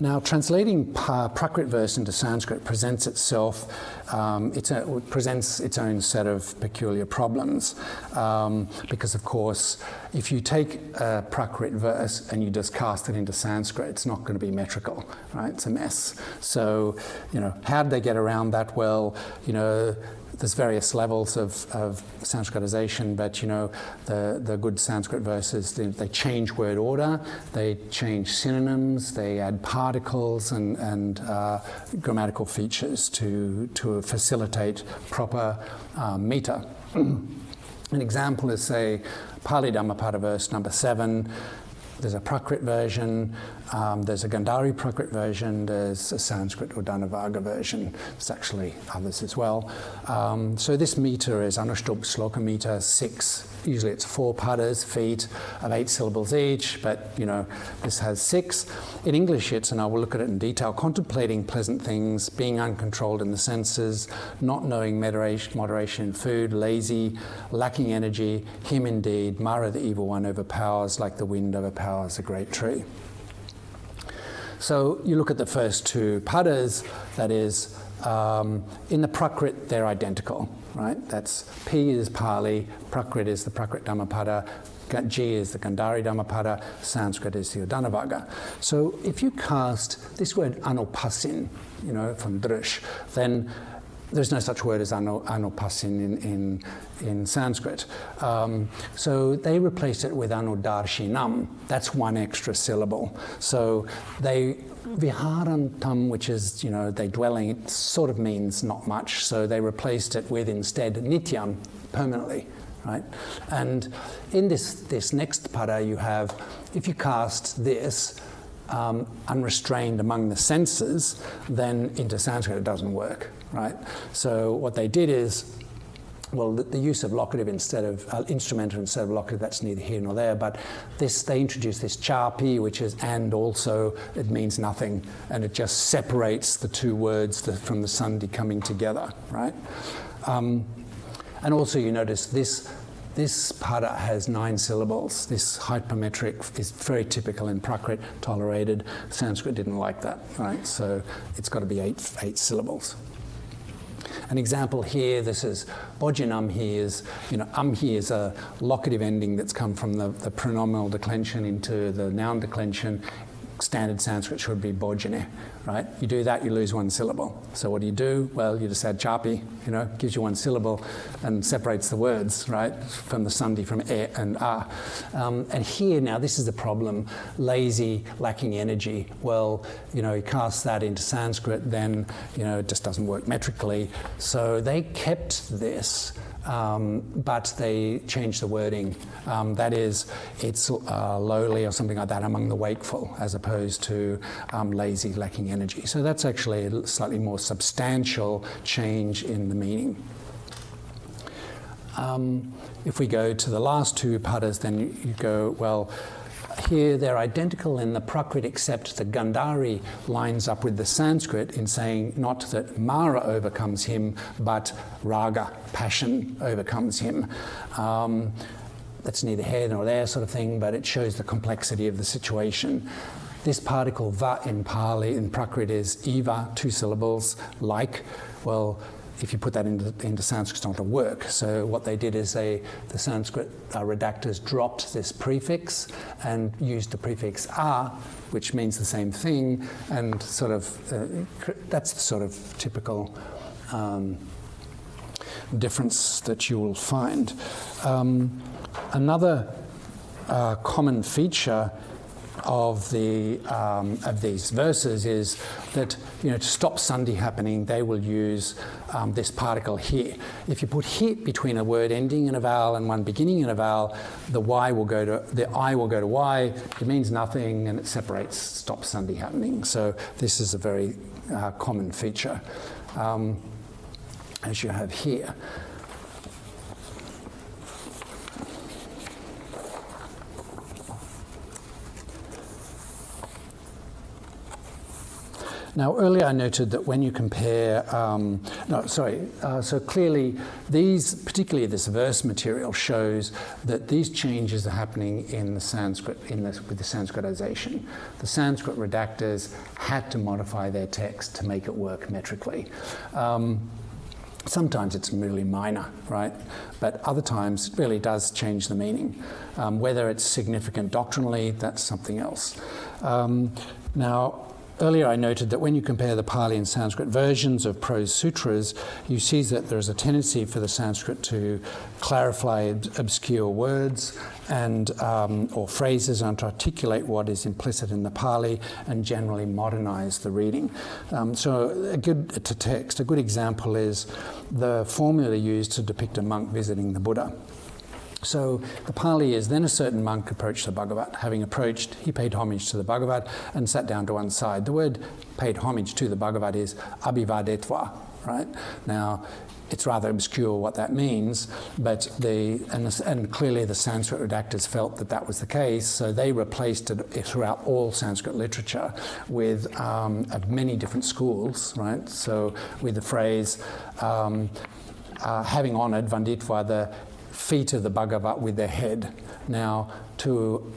Now, translating Prakrit verse into Sanskrit presents itself, um, a, it presents its own set of peculiar problems. Um, because, of course, if you take a Prakrit verse and you just cast it into Sanskrit, it's not going to be metrical, right? It's a mess. So, you know, how did they get around that? Well, you know, there's various levels of, of Sanskritization, but you know, the, the good Sanskrit verses, they, they, change word order, they change synonyms, they add particles and, and uh, grammatical features to, to facilitate proper uh, meter. An example is, say, Pali Dhammapada verse number seven. There's a Prakrit version, um, there's a Gandhari Prakrit version, there's a Sanskrit or Udana version. There's actually others as well. Um, so this meter is Anushtup Sloka meter six usually it's four padas, feet of eight syllables each, but you know, this has six. In English, it's, and I will look at it in detail, contemplating pleasant things, being uncontrolled in the senses, not knowing moderation in food, lazy, lacking energy, him indeed, Mara the evil one overpowers like the wind overpowers a great tree. So you look at the first two padas, that is, um, in the Prakrit, they're identical right? That's P is Pali, Prakrit is the Prakrit Dhammapada, G is the Gandhari Dhammapada, Sanskrit is the Udanavagga. So if you cast this word anupasin, you know, from Drish, then there's no such word as anu, anupasin in, in, in Sanskrit. Um, so they replaced it with anudarshinam. That's one extra syllable. So they Viharantam, which is, you know, they dwelling, it sort of means not much, so they replaced it with instead nityam, permanently, right? And in this, this next pada you have, if you cast this, um, unrestrained among the senses, then into Sanskrit it doesn't work, right? So what they did is well, the, the, use of locative instead of uh, instrumental instead of locative, that's neither here nor there. But this, they introduced this chapi, which is and also it means nothing, and it just separates the two words the, from the sandhi coming together, right? Um, and also, you notice this. This pada has nine syllables. This hypermetric is very typical in Prakrit, tolerated. Sanskrit didn't like that, right? So it's got to be eight, eight syllables. An example here, this is Bojinam here is, you know, here is a locative ending that's come from the, the pronominal declension into the noun declension standard Sanskrit should be bojane, right? You do that, you lose one syllable. So what do you do? Well, you just add chapi, you know, gives you one syllable and separates the words, right, from the sandhi from e and ah. Um, and here now, this is the problem: lazy, lacking energy. Well, you know, you cast that into Sanskrit, then you know it just doesn't work metrically. So they kept this um, but they changed the wording. Um, that is, it's uh, lowly or something like that among the wakeful, as opposed to um, lazy, lacking energy. So that's actually a slightly more substantial change in the meaning. Um, if we go to the last two padas, then you, you go, well, here they're identical in the Prakrit, except the Gandhari lines up with the Sanskrit in saying not that Mara overcomes him, but Raga, passion, overcomes him. Um, that's neither here nor there, sort of thing, but it shows the complexity of the situation. This particle va in Pali, in Prakrit, is eva, two syllables, like. Well, if you put that into, into Sanskrit, it's not going to work. So what they did is they, the Sanskrit uh, redactors dropped this prefix and used the prefix a, which means the same thing, and sort of uh, that's the sort of typical um, difference that you will find. Um, another uh, common feature of the um, of these verses is that you know to stop sandhi happening, they will use um, this particle here. If you put here between a word ending in a vowel and one beginning in a vowel, the y will go to the i will go to y. It means nothing, and it separates stop sandhi happening. So this is a very uh, common feature, um, as you have here. Now, earlier I noted that when you compare, um, no, sorry, uh, so clearly these, particularly this verse material, shows that these changes are happening in the Sanskrit, in with the Sanskritization. The Sanskrit redactors had to modify their text to make it work metrically. Um, Sometimes it's really minor, right? But other times it really does change the meaning. Um, whether it's significant doctrinally, that's something else. Um, now, earlier I noted that when you compare the Pali and Sanskrit versions of prose sutras, you see that there is a tendency for the Sanskrit to clarify obscure words and um, or phrases and to articulate what is implicit in the Pali and generally modernize the reading. Um, so a good to text, a good example is the formula used to depict a monk visiting the Buddha. So the Pali is then a certain monk approached the Bhagavat. Having approached, he paid homage to the Bhagavat and sat down to one side. The word paid homage to the Bhagavat is abhivadetva, right? Now, it's rather obscure what that means, but the and, and, clearly the Sanskrit redactors felt that that was the case, so they replaced it throughout all Sanskrit literature with um, of many different schools, right? So with the phrase. Um, uh, having honoured Vanditva, the feet of the Bhagavat with their head. Now, to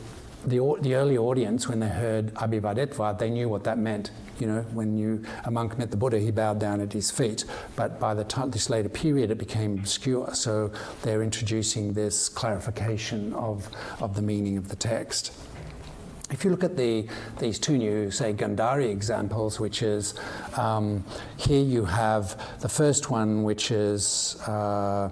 the, the early audience, when they heard Abhivadetva, they knew what that meant. You know, when you, a monk met the Buddha, he bowed down at his feet. But by the time this later period, it became obscure. So they're introducing this clarification of, of the meaning of the text. If you look at the, these two new, say, Gandhari examples, which is um, here you have the first one, which is uh,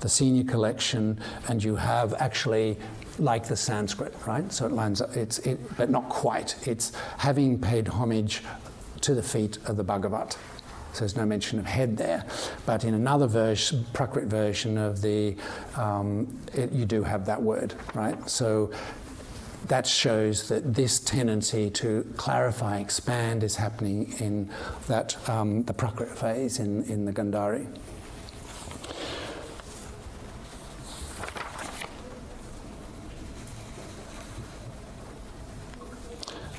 the senior collection, and you have actually like the Sanskrit, right? So it lines up, it's, it, but not quite. It's having paid homage to the feet of the Bhagavat. So there's no mention of head there. But in another version, Prakrit version of the, um, it, you do have that word, right? So that shows that this tendency to clarify, expand is happening in that, um, the Prakrit phase in, in the Gandhari.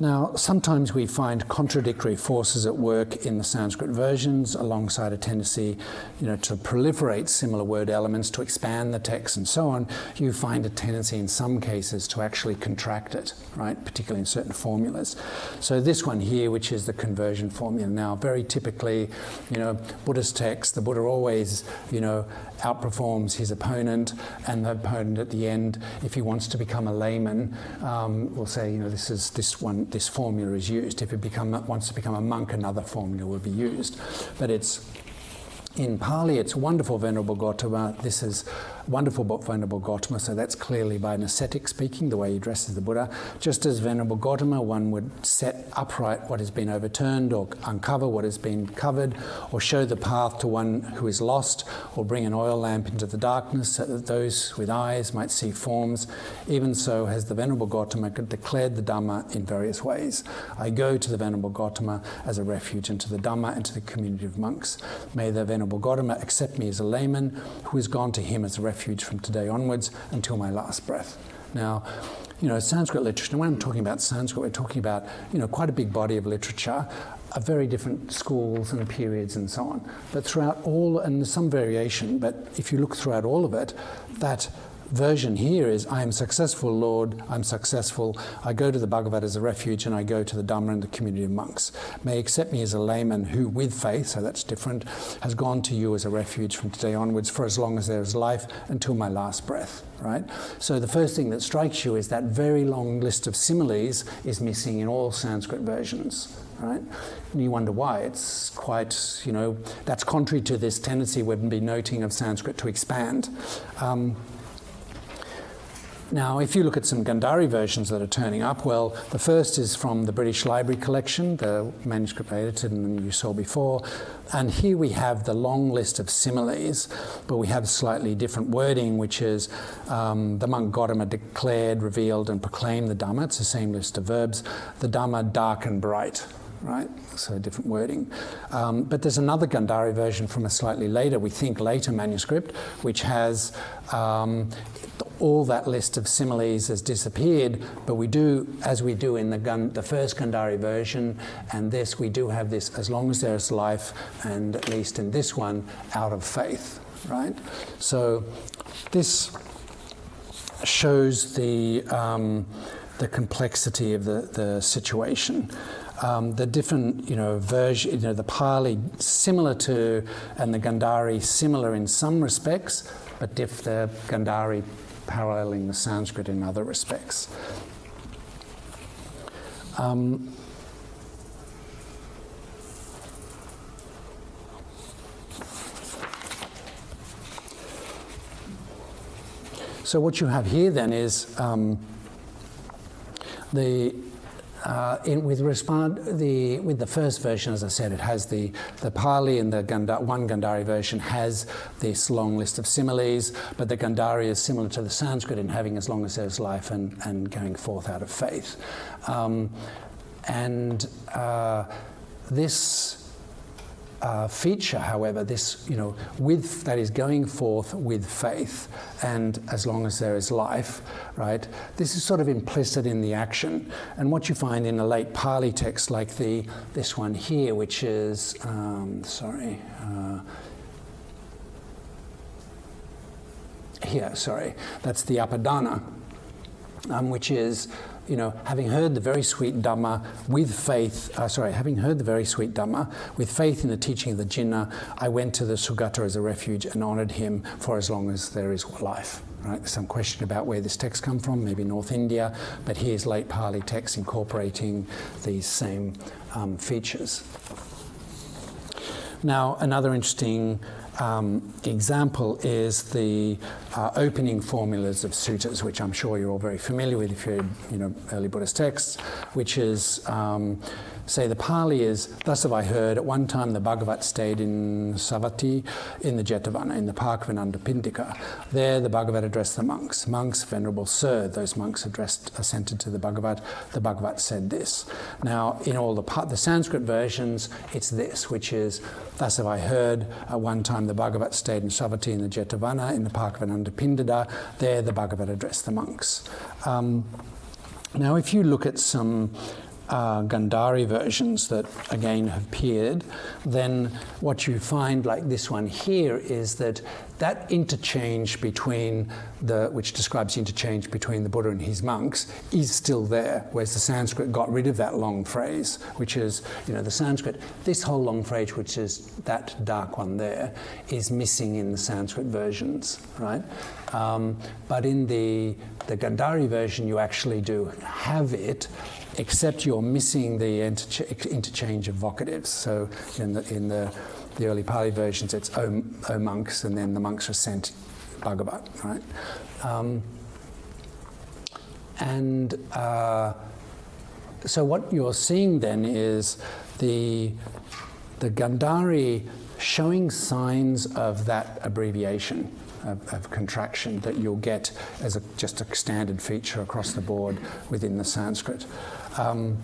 Now, sometimes we find contradictory forces at work in the Sanskrit versions alongside a tendency you know, to proliferate similar word elements, to expand the text and so on. You find a tendency in some cases to actually contract it, right, particularly in certain formulas. So this one here, which is the conversion formula. Now, very typically, you know, Buddhist text, the Buddha always, you know, outperforms his opponent, and the opponent at the end, if he wants to become a layman, um, will say, you know, this is this one, this formula is used. If he become wants to become a monk, another formula will be used. But it's in Pali, it's wonderful, Venerable Gotama. This is wonderful book, Venerable Gotama, so that's clearly by an ascetic speaking, the way he dresses the Buddha. Just as Venerable Gotama, one would set upright what has been overturned, or uncover what has been covered, or show the path to one who is lost, or bring an oil lamp into the darkness so that those with eyes might see forms. Even so has the Venerable Gotama declared the Dhamma in various ways. I go to the Venerable Gotama as a refuge, and to the Dhamma and to the community of monks. May the Venerable Gotama accept me as a layman who has gone to him as a refuge refuge from today onwards until my last breath. Now, you know, Sanskrit literature, when I'm talking about Sanskrit, we're talking about, you know, quite a big body of literature, of very different schools and periods and so on. But throughout all, and some variation, but if you look throughout all of it, that version here is I am successful, Lord, I'm successful. I go to the Bhagavat as a refuge and I go to the Dhamma and the community of monks. May accept me as a layman who, with faith, so that's different, has gone to you as a refuge from today onwards for as long as there is life until my last breath, right? So the first thing that strikes you is that very long list of similes is missing in all Sanskrit versions right? And you wonder why. It's quite, you know, that's contrary to this tendency we've been noting of Sanskrit to expand. Um, now, if you look at some Gandhari versions that are turning up, well, the first is from the British Library collection, the manuscript I edited and you saw before. And here we have the long list of similes, but we have slightly different wording, which is um, the monk Gotama declared, revealed, and proclaimed the Dhamma. It's the same list of verbs. The Dhamma dark and bright right? So different wording. Um, but there's another Gandhari version from a slightly later, we think later manuscript, which has um, all that list of similes has disappeared, but we do, as we do in the, gun, the first Gandhari version, and this, we do have this as long as there's life, and at least in this one, out of faith, right? So this shows the, um, the complexity of the, the situation. Um, the different, you know, version, you know, the Pali similar to, and the Gandhari similar in some respects, but if the Gandhari paralleling the Sanskrit in other respects. Um, so what you have here then is um, the uh, in, with respond the with the first version, as I said, it has the the Pali and the one Gandhari version has this long list of similes, but the Gandhari is similar to the Sanskrit in having as long as there's life and, and going forth out of faith, um, and uh, this uh, feature, however, this, you know, with that is going forth with faith, and as long as there is life, right? This is sort of implicit in the action. And what you find in a late Pali text, like the this one here, which is, um, sorry. Uh, here, sorry, that's the Apadana, um, which is you know, having heard the very sweet Dhamma with faith, uh, sorry, having heard the very sweet Dhamma with faith in the teaching of the Jina, I went to the Sugata as a refuge and honored him for as long as there is life. Right? Some question about where this text come from, maybe North India, but here's late Pali text incorporating these same um, features. Now, another interesting um, example is the uh, opening formulas of suttas, which I'm sure you're all very familiar with if you're you know early Buddhist texts, which is um, say the Pali is, thus have I heard, at one time the Bhagavat stayed in Savatthi in the Jetavana, in the park of Anathapindika. There the Bhagavat addressed the monks. Monks, Venerable Sir, those monks addressed, assented to the Bhagavat. The Bhagavat said this. Now, in all the, the Sanskrit versions, it's this, which is, thus have I heard, at one time the Bhagavat stayed in Savatthi in the Jetavana, in the park of Anathapindika. There the Bhagavat addressed the monks. Um, now, if you look at some uh, Gandhari versions that again have appeared, then what you find, like this one here, is that that interchange between the, which describes the interchange between the Buddha and his monks, is still there, whereas the Sanskrit got rid of that long phrase, which is, you know, the Sanskrit, this whole long phrase, which is that dark one there, is missing in the Sanskrit versions, right? Um, but in the, the Gandhari version, you actually do have it, except you're missing the interch- interchange of vocatives. So in the, in the, the early Pali versions, it's O, o monks, and then the monks are sent Bhagavat, right? Um, and uh, so what you're seeing then is the, the Gandhari showing signs of that abbreviation. Of, of, contraction that you'll get as a, just a standard feature across the board within the Sanskrit. Um,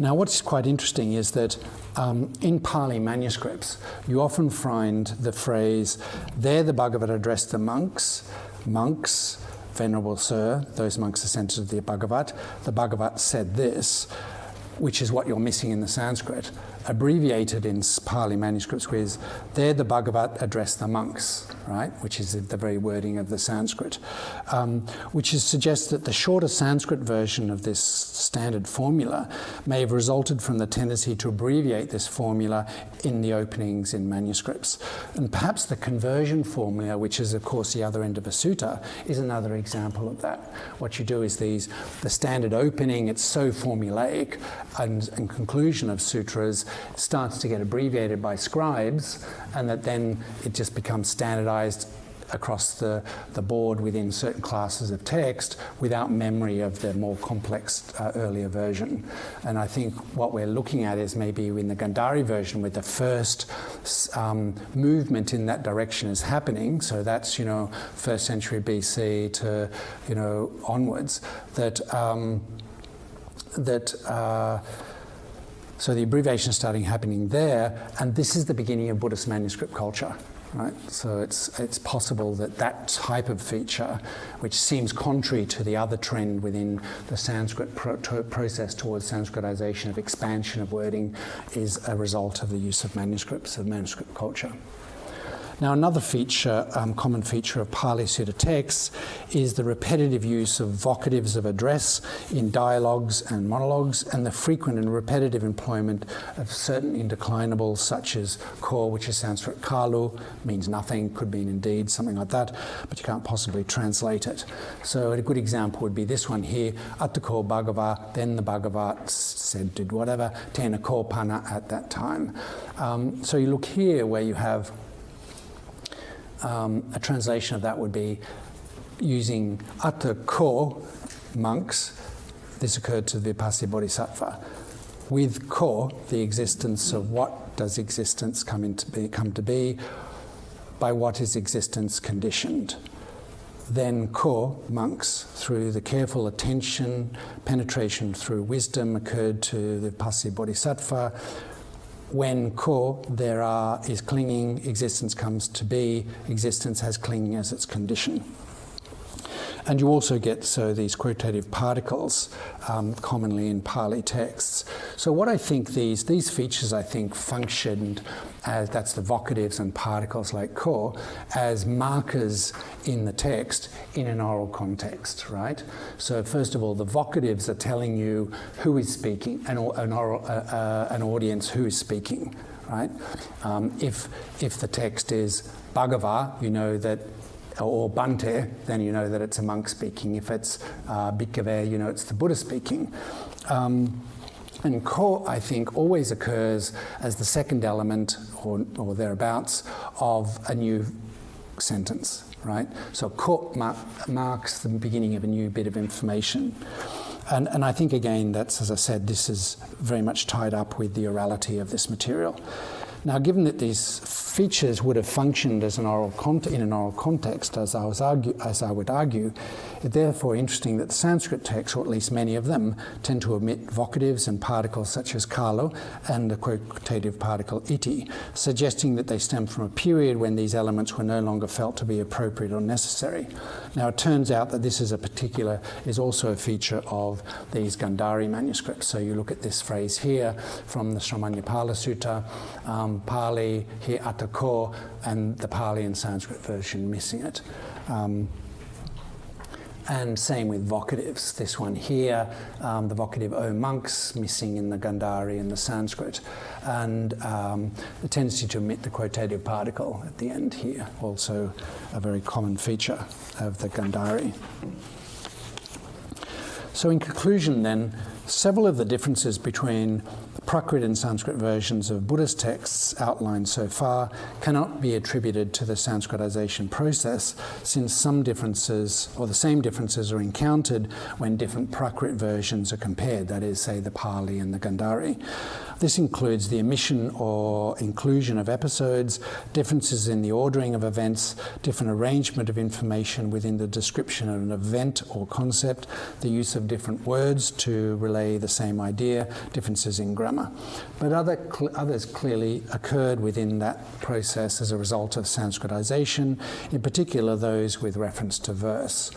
Now, what's quite interesting is that um, in Pali manuscripts, you often find the phrase, there the Bhagavat addressed the monks, monks, Venerable Sir, those monks assented to the Bhagavat. The Bhagavat said this which is what you're missing in the Sanskrit, abbreviated in Pali manuscripts with, there the Bhagavat addressed the monks, right, which is the very wording of the Sanskrit, um, which is, suggests that the shorter Sanskrit version of this standard formula may have resulted from the tendency to abbreviate this formula in the openings in manuscripts. And perhaps the conversion formula, which is, of course, the other end of a sutta, is another example of that. What you do is these, the standard opening, it's so formulaic, and, and conclusion of sutras starts to get abbreviated by scribes, and that then it just becomes standardized across the, the board within certain classes of text without memory of the more complex uh, earlier version. And I think what we're looking at is maybe in the Gandhari version where the first um, movement in that direction is happening, so that's, you know, first century BC to, you know, onwards, that um, that uh, so the abbreviation is starting happening there, and this is the beginning of Buddhist manuscript culture. Right? So it's, it's possible that that type of feature, which seems contrary to the other trend within the Sanskrit pro- to process towards Sanskritization of expansion of wording, is a result of the use of manuscripts, of manuscript culture. Now, another feature, um, common feature of Pali Sutta texts is the repetitive use of vocatives of address in dialogues and monologues, and the frequent and repetitive employment of certain indeclinables such as ko, which is Sanskrit khalu, means nothing, could mean indeed, something like that, but you can't possibly translate it. So a good example would be this one here, Atako Bhagava, then the Bhagavat said did whatever, Tena Ko Pana at that time. Um, so you look here where you have um, a translation of that would be using Atako monks, this occurred to the Vipassana Bodhisattva. With ko, the existence of what does existence come into be, come to be, by what is existence conditioned. Then ko, monks, through the careful attention, penetration through wisdom occurred to the Pasi Bodhisattva. When ko, there are, is clinging, existence comes to be, existence has clinging as its condition. And you also get so these quotative particles um, commonly in Pali texts. So what I think these these features I think functioned as that's the vocatives and particles like ko as markers in the text in an oral context, right? So first of all, the vocatives are telling you who is speaking, an, an oral uh, uh, an audience who is speaking, right? Um, if if the text is Bhagava, you know that or Bhante, then you know that it's a monk speaking. If it's uh, Bhikkhave, you know it's the Buddha speaking. Um, and ko, I think, always occurs as the second element or, or thereabouts of a new sentence, right? So ko mar- marks the beginning of a new bit of information. And, and I think, again, that's, as I said, this is very much tied up with the orality of this material. Now, given that these features would have functioned as an oral in an oral context, as I, was argue, as I would argue, it's therefore interesting that the Sanskrit texts, or at least many of them, tend to omit vocatives and particles such as khalu and the quotative particle iti, suggesting that they stem from a period when these elements were no longer felt to be appropriate or necessary. Now, it turns out that this is a particular, is also a feature of these Gandhari manuscripts. So you look at this phrase here from the Sramanyaphala Sutta, um, Pali, here at the core, and the Pali and Sanskrit version missing it. Um, and same with vocatives. This one here, um, the vocative O monks, missing in the Gandhari and the Sanskrit. And um, the tendency to omit the quotative particle at the end here, also a very common feature of the Gandhari. So, in conclusion, then, several of the differences between Prakrit and Sanskrit versions of Buddhist texts outlined so far cannot be attributed to the Sanskritization process, since some differences, or the same differences, are encountered when different Prakrit versions are compared, that is, say, the Pali and the Gandhari. This includes the omission or inclusion of episodes, differences in the ordering of events, different arrangement of information within the description of an event or concept, the use of different words to relay the same idea, differences in grammar. But other cl- others clearly occurred within that process as a result of Sanskritization, in particular those with reference to verse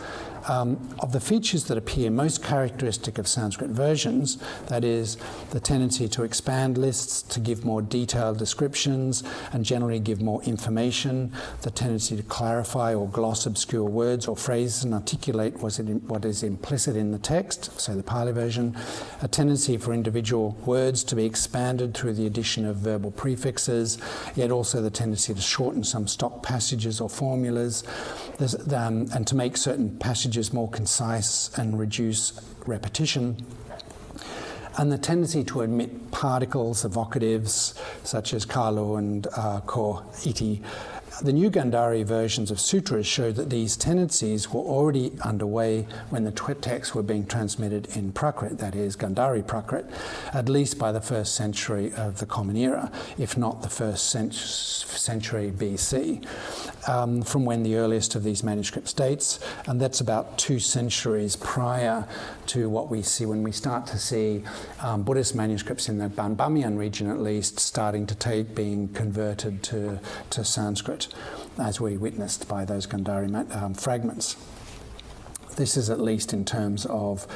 um, of the features that appear most characteristic of Sanskrit versions, that is, the tendency to expand lists, to give more detailed descriptions, and generally give more information, the tendency to clarify or gloss obscure words or phrases and articulate what is implicit in the text, say the Pali version, a tendency for individual words to be expanded through the addition of verbal prefixes, yet also the tendency to shorten some stock passages or formulas, um, and to make certain passages more concise and reduce repetition. And the tendency to omit particles, evocatives, such as khalu and uh, iti, the new Gandhari versions of sutras show that these tendencies were already underway when the texts were being transmitted in Prakrit, that is, Gandhari Prakrit, at least by the first century of the Common Era, if not the first century BC, um, from when the earliest of these manuscripts dates, and that's about two centuries prior to what we see when we start to see um, Buddhist manuscripts in the Banbamiyan region, at least, starting to take being converted to, to Sanskrit as we witnessed by those Gandhari um, fragments. this is at least in terms of,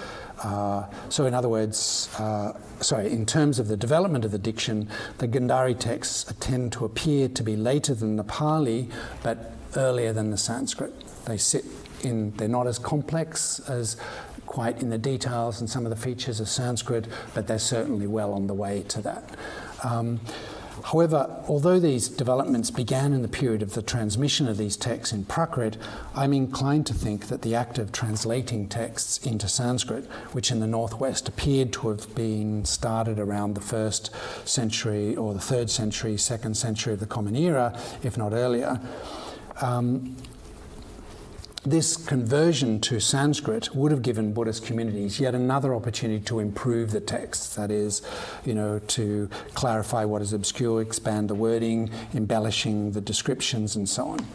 uh, so in other words, uh, sorry, in terms of the development of the diction, the Gandhari texts tend to appear to be later than the Pali, but earlier than the Sanskrit. They sit in, they're not as complex as quite in the details and some of the features of Sanskrit, but they're certainly well on the way to that. Um, However, although these developments began in the period of the transmission of these texts in Prakrit, I'm inclined to think that the act of translating texts into Sanskrit, which in the Northwest appeared to have been started around the first century or the third century, second century of the Common Era, if not earlier, um, this conversion to Sanskrit would have given Buddhist communities yet another opportunity to improve the texts. That is, you know, to clarify what is obscure, expand the wording, embellishing the descriptions, and so on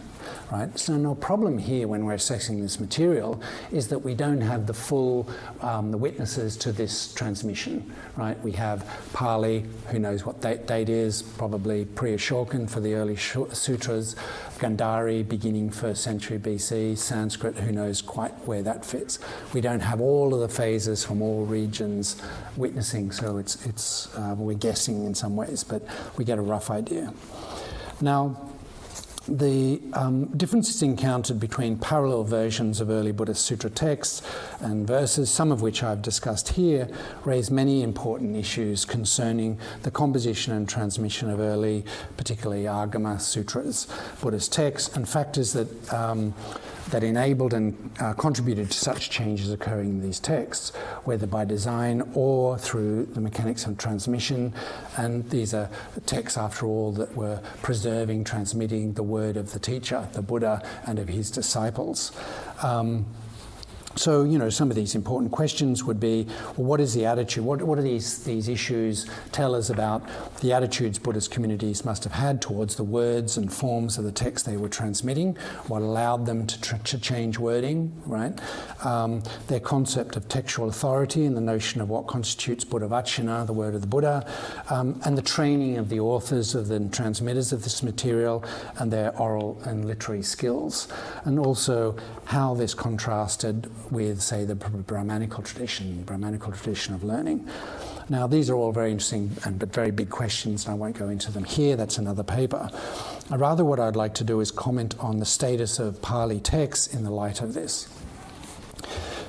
right? So no problem here when we're assessing this material is that we don't have the full um, the witnesses to this transmission, right? We have Pali, who knows what date, date is, probably pre-Ashokan for the early sutras, Gandhari beginning first century BC, Sanskrit, who knows quite where that fits. We don't have all of the phases from all regions witnessing, so it's, it's uh, we're guessing in some ways, but we get a rough idea. Now, the um, differences encountered between parallel versions of early Buddhist sutra texts and verses, some of which I've discussed here, raise many important issues concerning the composition and transmission of early, particularly Agama sutras, Buddhist texts, and factors that um, that enabled and uh, contributed to such changes occurring in these texts, whether by design or through the mechanics of transmission. And these are texts, after all, that were preserving, transmitting the word of the teacher, the Buddha, and of his disciples. Um, so, you know, some of these important questions would be well, what is the attitude? What, what do these, these issues tell us about the attitudes Buddhist communities must have had towards the words and forms of the text they were transmitting? What allowed them to, tr- to change wording, right? Um, their concept of textual authority and the notion of what constitutes Buddha Vachana, the word of the Buddha, um, and the training of the authors of the transmitters of this material and their oral and literary skills. And also how this contrasted with, say, the Brahmanical tradition, the Brahmanical tradition of learning. Now, these are all very interesting and but very big questions, and I won't go into them here. That's another paper. Rather, what I'd like to do is comment on the status of Pali texts in the light of this.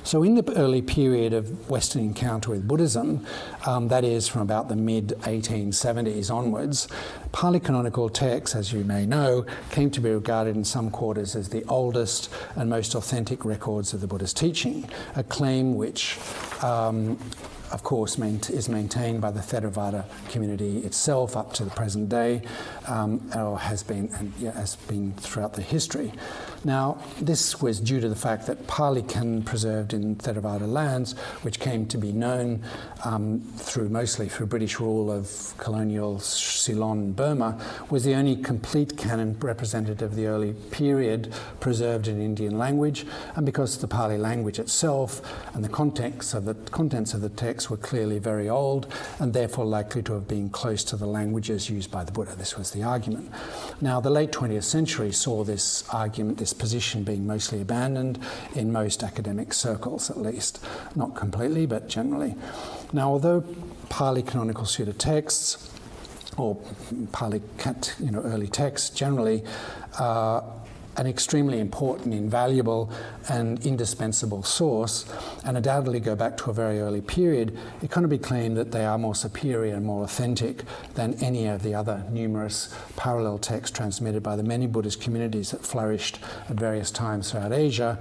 So, in the early period of Western encounter with Buddhism, um, that is from about the mid 1870s onwards, Pali canonical texts, as you may know, came to be regarded in some quarters as the oldest and most authentic records of the Buddha's teaching, a claim which um, of course, is maintained by the Theravada community itself up to the present day, um, or has been, and, yeah, has been throughout the history. Now, this was due to the fact that Pali canon preserved in Theravada lands, which came to be known um, through mostly through British rule of colonial Ceylon, Burma, was the only complete canon representative of the early period preserved in Indian language, and because the Pali language itself and the context of the contents of the text were clearly very old and therefore likely to have been close to the languages used by the Buddha. This was the argument. Now, the late 20th century saw this argument, this position being mostly abandoned in most academic circles, at least. Not completely, but generally. Now, although Pali canonical Sutta texts, or Pali, you know, early texts generally, uh, an extremely important, invaluable, and indispensable source, and undoubtedly go back to a very early period, it cannot be claimed that they are more superior and more authentic than any of the other numerous parallel texts transmitted by the many Buddhist communities that flourished at various times throughout Asia,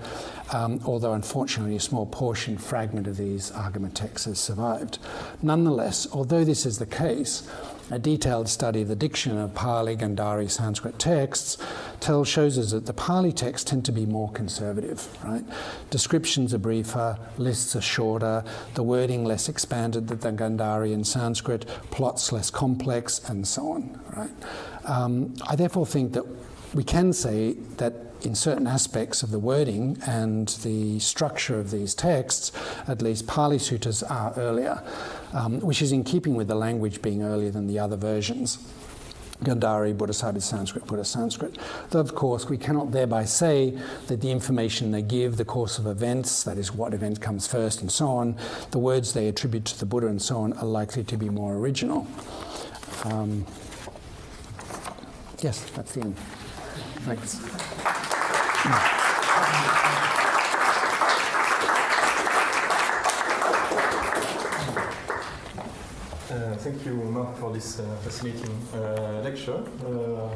um, although unfortunately a small portion, fragment of these Agama texts has survived. Nonetheless, although this is the case, a detailed study of the diction of Pali, Gandhari, Sanskrit texts tells, shows us that the Pali texts tend to be more conservative, right? Descriptions are briefer, lists are shorter, the wording less expanded than the Gandhari and Sanskrit, plots less complex, and so on, right? Um, I therefore think that we can say that in certain aspects of the wording and the structure of these texts, at least Pali sutras are earlier, um, which is in keeping with the language being earlier than the other versions. Gandhari, Buddha Sanskrit, Buddha Sanskrit. Though, of course, we cannot thereby say that the information they give, the course of events, that is, what event comes first, and so on, the words they attribute to the Buddha, and so on, are likely to be more original. Um, yes, that's the end. Thanks. Uh, thank you, Mark, for this uh, fascinating uh, lecture. Uh,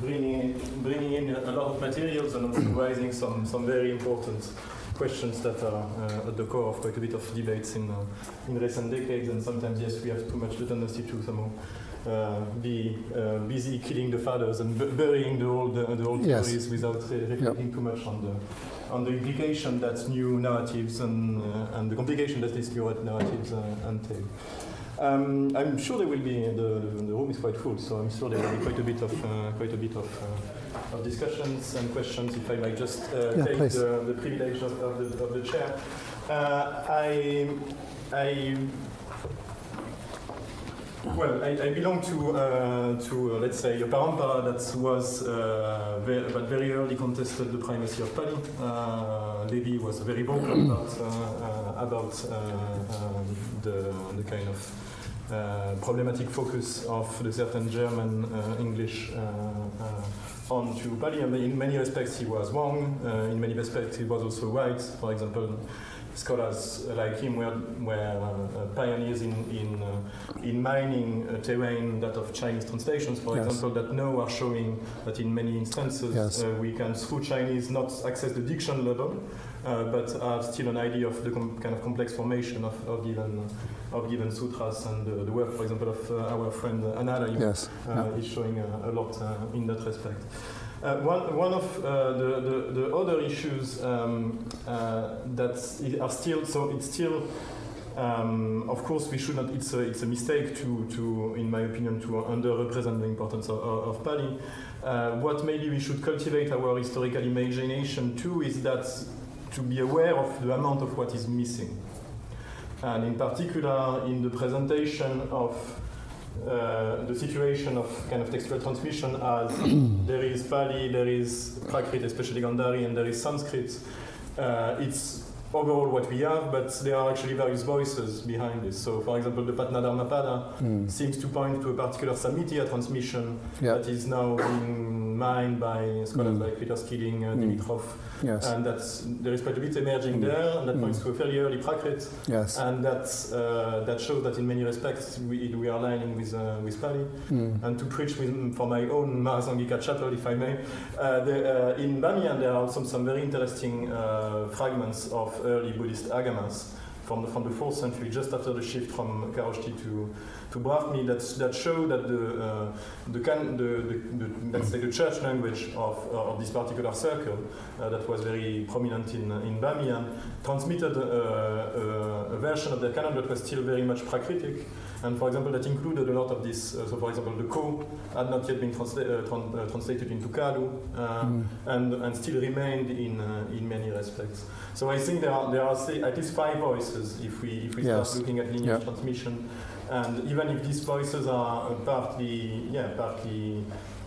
bringing, bringing in a lot of materials and also raising some, some very important questions that are uh, at the core of quite a bit of debates in, uh, in recent decades. And sometimes, yes, we have too much the tendency to somehow be busy killing the fathers and burying the old, the old yes. stories without reflecting yep. too much on the, on the implication that new narratives and, and the complication that these new narratives entail. Um, I'm sure there will be the, the, room is quite full, so I'm sure there will be quite a bit of uh, quite a bit of, uh, of, discussions and questions. If I might just uh, yeah, take the, the, privilege of, of, the, of the, chair, uh, I I. Well, I, I, belong to, uh, to uh, let's say, a parampara that was very, but very early contested the primacy of Pali. Levy was very vocal about, about the, the kind of uh, problematic focus of the certain German uh, English uh, onto Pali. And in many respects, he was wrong. in many respects, he was also right. For example, scholars like him were, were uh, pioneers in, in, uh, in mining a terrain that of Chinese translations, for yes. example, that now are showing that in many instances yes. uh, we can, through Chinese, not access the diction level, uh, but have still an idea of the kind of complex formation of, of given of given sutras and the, the work, for example, of uh, our friend Analayo yes. Uh, yeah. is showing a lot in that respect. Uh, one, one of uh, the, the, the, other issues um, uh, that are still, so it's still, um, of course, we should not, it's a, it's a mistake to, to, in my opinion, to underrepresent the importance of, of Pali. Uh, what maybe we should cultivate our historical imagination too is that to be aware of the amount of what is missing. And in particular, in the presentation of uh, the situation of kind of textual transmission as there is Pali, there is Prakrit, especially Gandhari, and there is Sanskrit. Uh, it's overall what we have, but there are actually various voices behind this. So, for example, the Patna Dharmapada mm. seems to point to a particular Samitiya transmission that is now being mined by scholars mm. like Peter Skilling, uh, mm. Dimitrov, Yes. And that's, there is quite a bit emerging mm. there, and that mm. points to a fairly early Prakrit. Yes. And that, uh, that shows that in many respects we, we are aligning with, uh, with Pali. Mm. And to preach with, for my own Mahasangika chapel, if I may, uh, the, uh, in Bamiyan there are some, some very interesting uh, fragments of early Buddhist agamas from the, from the 4th century, just after the shift from Kharoshthi to, to Brahmi, that, that show that the, uh, the, can, the, the, the, let's say the church language of, uh, of this particular circle uh, that was very prominent in, in Bamiyan transmitted uh, uh, a version of the canon that was still very much Prakritic. And for example, that included a lot of this. Uh, so, for example, the kho had not yet been transla uh, translated into khalu, uh, mm. and, and still remained in, in many respects. So, I think there are, there are say, at least five voices if we, if we yes. start looking at linear transmission. And even if these voices are partly, yeah, partly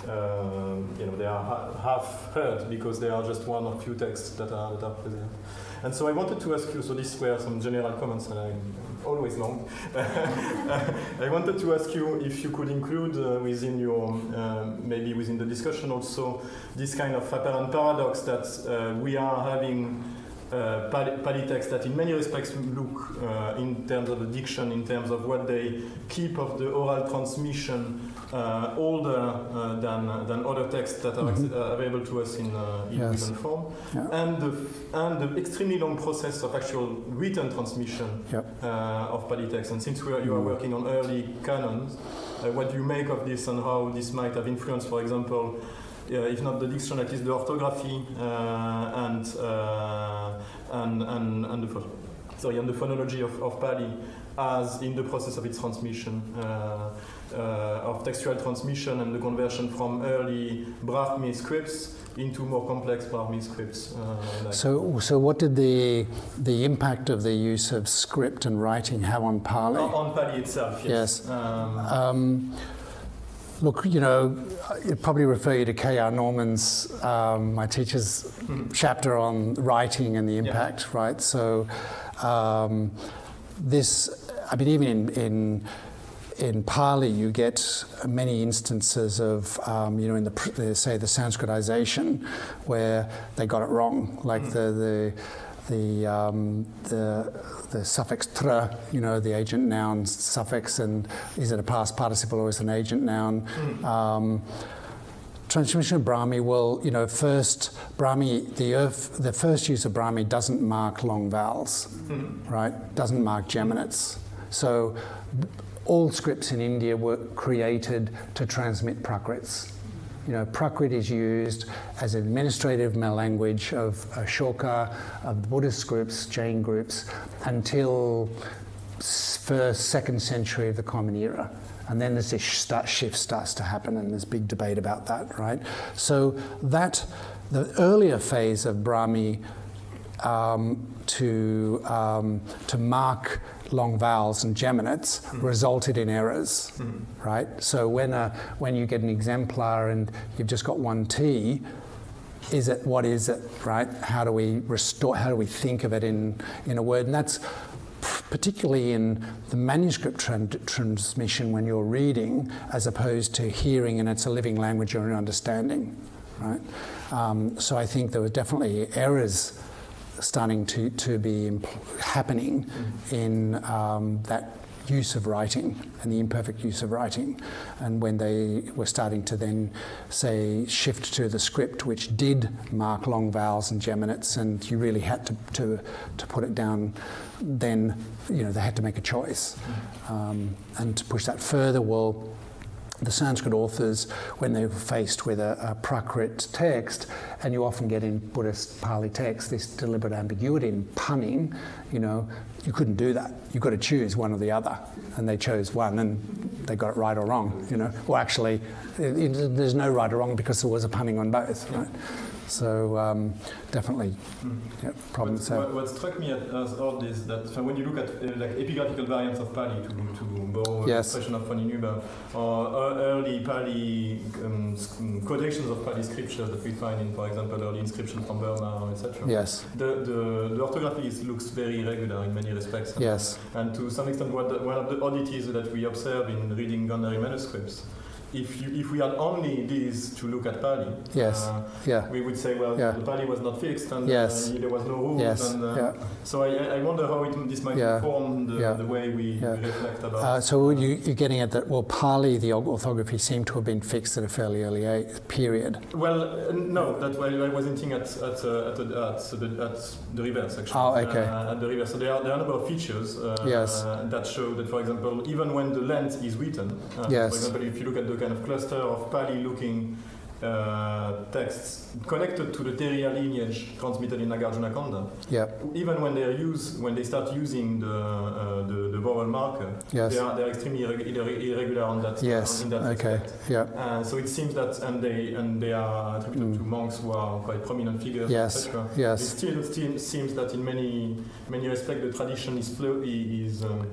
uh, you know, they are ha half heard because they are just one or few texts that are, that are present. And so I wanted to ask you, so these were some general comments, and I'm always long. I wanted to ask you if you could include uh, within your, uh, maybe within the discussion also, this kind of apparent paradox that uh, we are having uh, Pali that in many respects look uh, in terms of the diction, in terms of what they keep of the oral transmission uh, older uh, than, than other texts that are mm -hmm. available to us in, uh, in yes. written form, yeah. and, the, and the extremely long process of actual written transmission yep. of Pali texts. And since we are, you are mm. working on early canons, what do you make of this and how this might have influenced, for example, if not the diction, at least the orthography uh, and, uh, and, and, and, the, sorry, and the phonology of, of Pali as in the process of its transmission. Uh, of textual transmission and the conversion from early Brahmi scripts into more complex Brahmi scripts. Uh, like so, so what did the the impact of the use of script and writing have on Pali? On, on Pali itself, yes. yes. Um, um, Look, you know, I'd probably refer you to K.R. Norman's, um, my teacher's mm-hmm. chapter on writing and the impact, yeah. right? So, um, this, I mean, even in, in in Pali, you get many instances of, um, you know, in the, the, say the Sanskritization, where they got it wrong, like mm. the the the, um, the, the suffix tra, you know, the agent noun suffix, and is it a past participle or is it an agent noun? Mm. Um, transmission of Brahmi will, you know, first Brahmi, the earth, the first use of Brahmi doesn't mark long vowels, mm. right? Doesn't mark geminates. So all scripts in India were created to transmit Prakrits. You know, Prakrit is used as an administrative language of Ashoka, of the Buddhist groups, Jain groups, until first, second century of the Common Era. And then this shift starts to happen, and there's big debate about that, right? So that the earlier phase of Brahmi um, to um, to mark long vowels and geminates mm. resulted in errors, mm. right? So when, a, when you get an exemplar and you've just got one T, is it what is it, right? How do we restore, how do we think of it in, in a word? And that's particularly in the manuscript transmission when you're reading as opposed to hearing and it's a living language or an understanding, right? Um, so I think there were definitely errors starting to, to be happening mm. in um, that use of writing and the imperfect use of writing. And when they were starting to then, say, shift to the script, which did mark long vowels and geminates, and you really had to, to, to put it down, then you know they had to make a choice. Mm. Um, and to push that further, well, the Sanskrit authors, when they were faced with a, a, Prakrit text, and you often get in Buddhist Pali text this deliberate ambiguity in punning, you know, you couldn't do that. You've got to choose one or the other. And they chose one, and they got it right or wrong, you know. Well, actually, it, it, there's no right or wrong because there was a punning on both, right? So um, definitely, yeah, problems. What, what, struck me as odd is that when you look at uh, like epigraphical variants of Pali, to, to borrow yes. expression of von Hinüber, or early Pali um, mm, quotations of Pali scriptures that we find in, for example, early inscriptions from Burma, etc. Yes. The, the, the orthography is, looks very irregular in many respects. Yes. And to some extent, what the, one of the oddities that we observe in reading Gandhari manuscripts if, you, if we had only these to look at Pali, yes. Uh, yeah. we would say, well, yeah. the Pali was not fixed and yes. uh, there was no rules. Yes. And, uh, yeah. So I, I wonder how it, this might yeah. inform the, yeah. the way we, we reflect about uh, So you, you're getting at that, well, Pali, the orthography seemed to have been fixed at a fairly early period. Well, uh, no, that I, I was hinting at, at, uh, at, at, the, at the reverse, actually. Oh, okay. at the reverse. So there are, there are a number of features yes. that show that, for example, even when the length is written, yes. for example, if you look at the kind of cluster of of Pali looking uh, texts connected to the Teriya lineage transmitted in Nagarjunakonda. Yeah. Even when they use when they start using the uh, the, the, vowel marker, yes. they are they're extremely irregular on that. Yes. In that okay. Yeah. Uh, so it seems that and they and they are attributed mm. to monks who are quite prominent figures. Yes. Yes. It still, still seems that in many many respects the tradition is flow is. Um,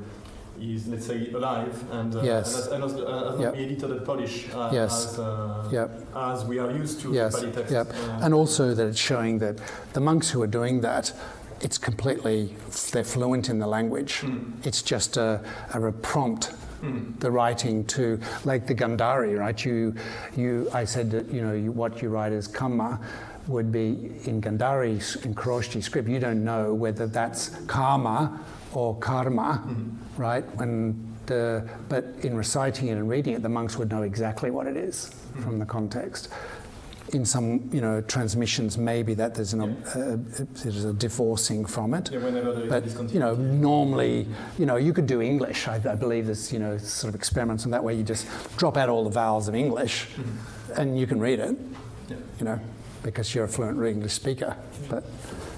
is let's say alive and uh, yes. and as, and as, uh, as yep. edited and polished uh, yes. as, uh, yep. as we are used to yes. Text. Yep. and also that it's showing that the monks who are doing that it's completely they're fluent in the language mm. it's just a, a prompt Mm. the writing to like the Gandhari, right? You, you. I said that you know you, what you write as karma would be in Gandhari in Kharoshthi script. You don't know whether that's karma or karma, mm-hmm. right? When the, but in reciting it and reading it, the monks would know exactly what it is mm-hmm. from the context. In some, you know, transmissions, maybe that there's an, yeah. uh, there's a divorcing from it. Yeah, but you know, normally, you know, you could do English. I, I, believe there's, you know, sort of experiments in that way. You just drop out all the vowels of English, mm-hmm. and you can read it. Yeah. You know, because you're a fluent English speaker. But,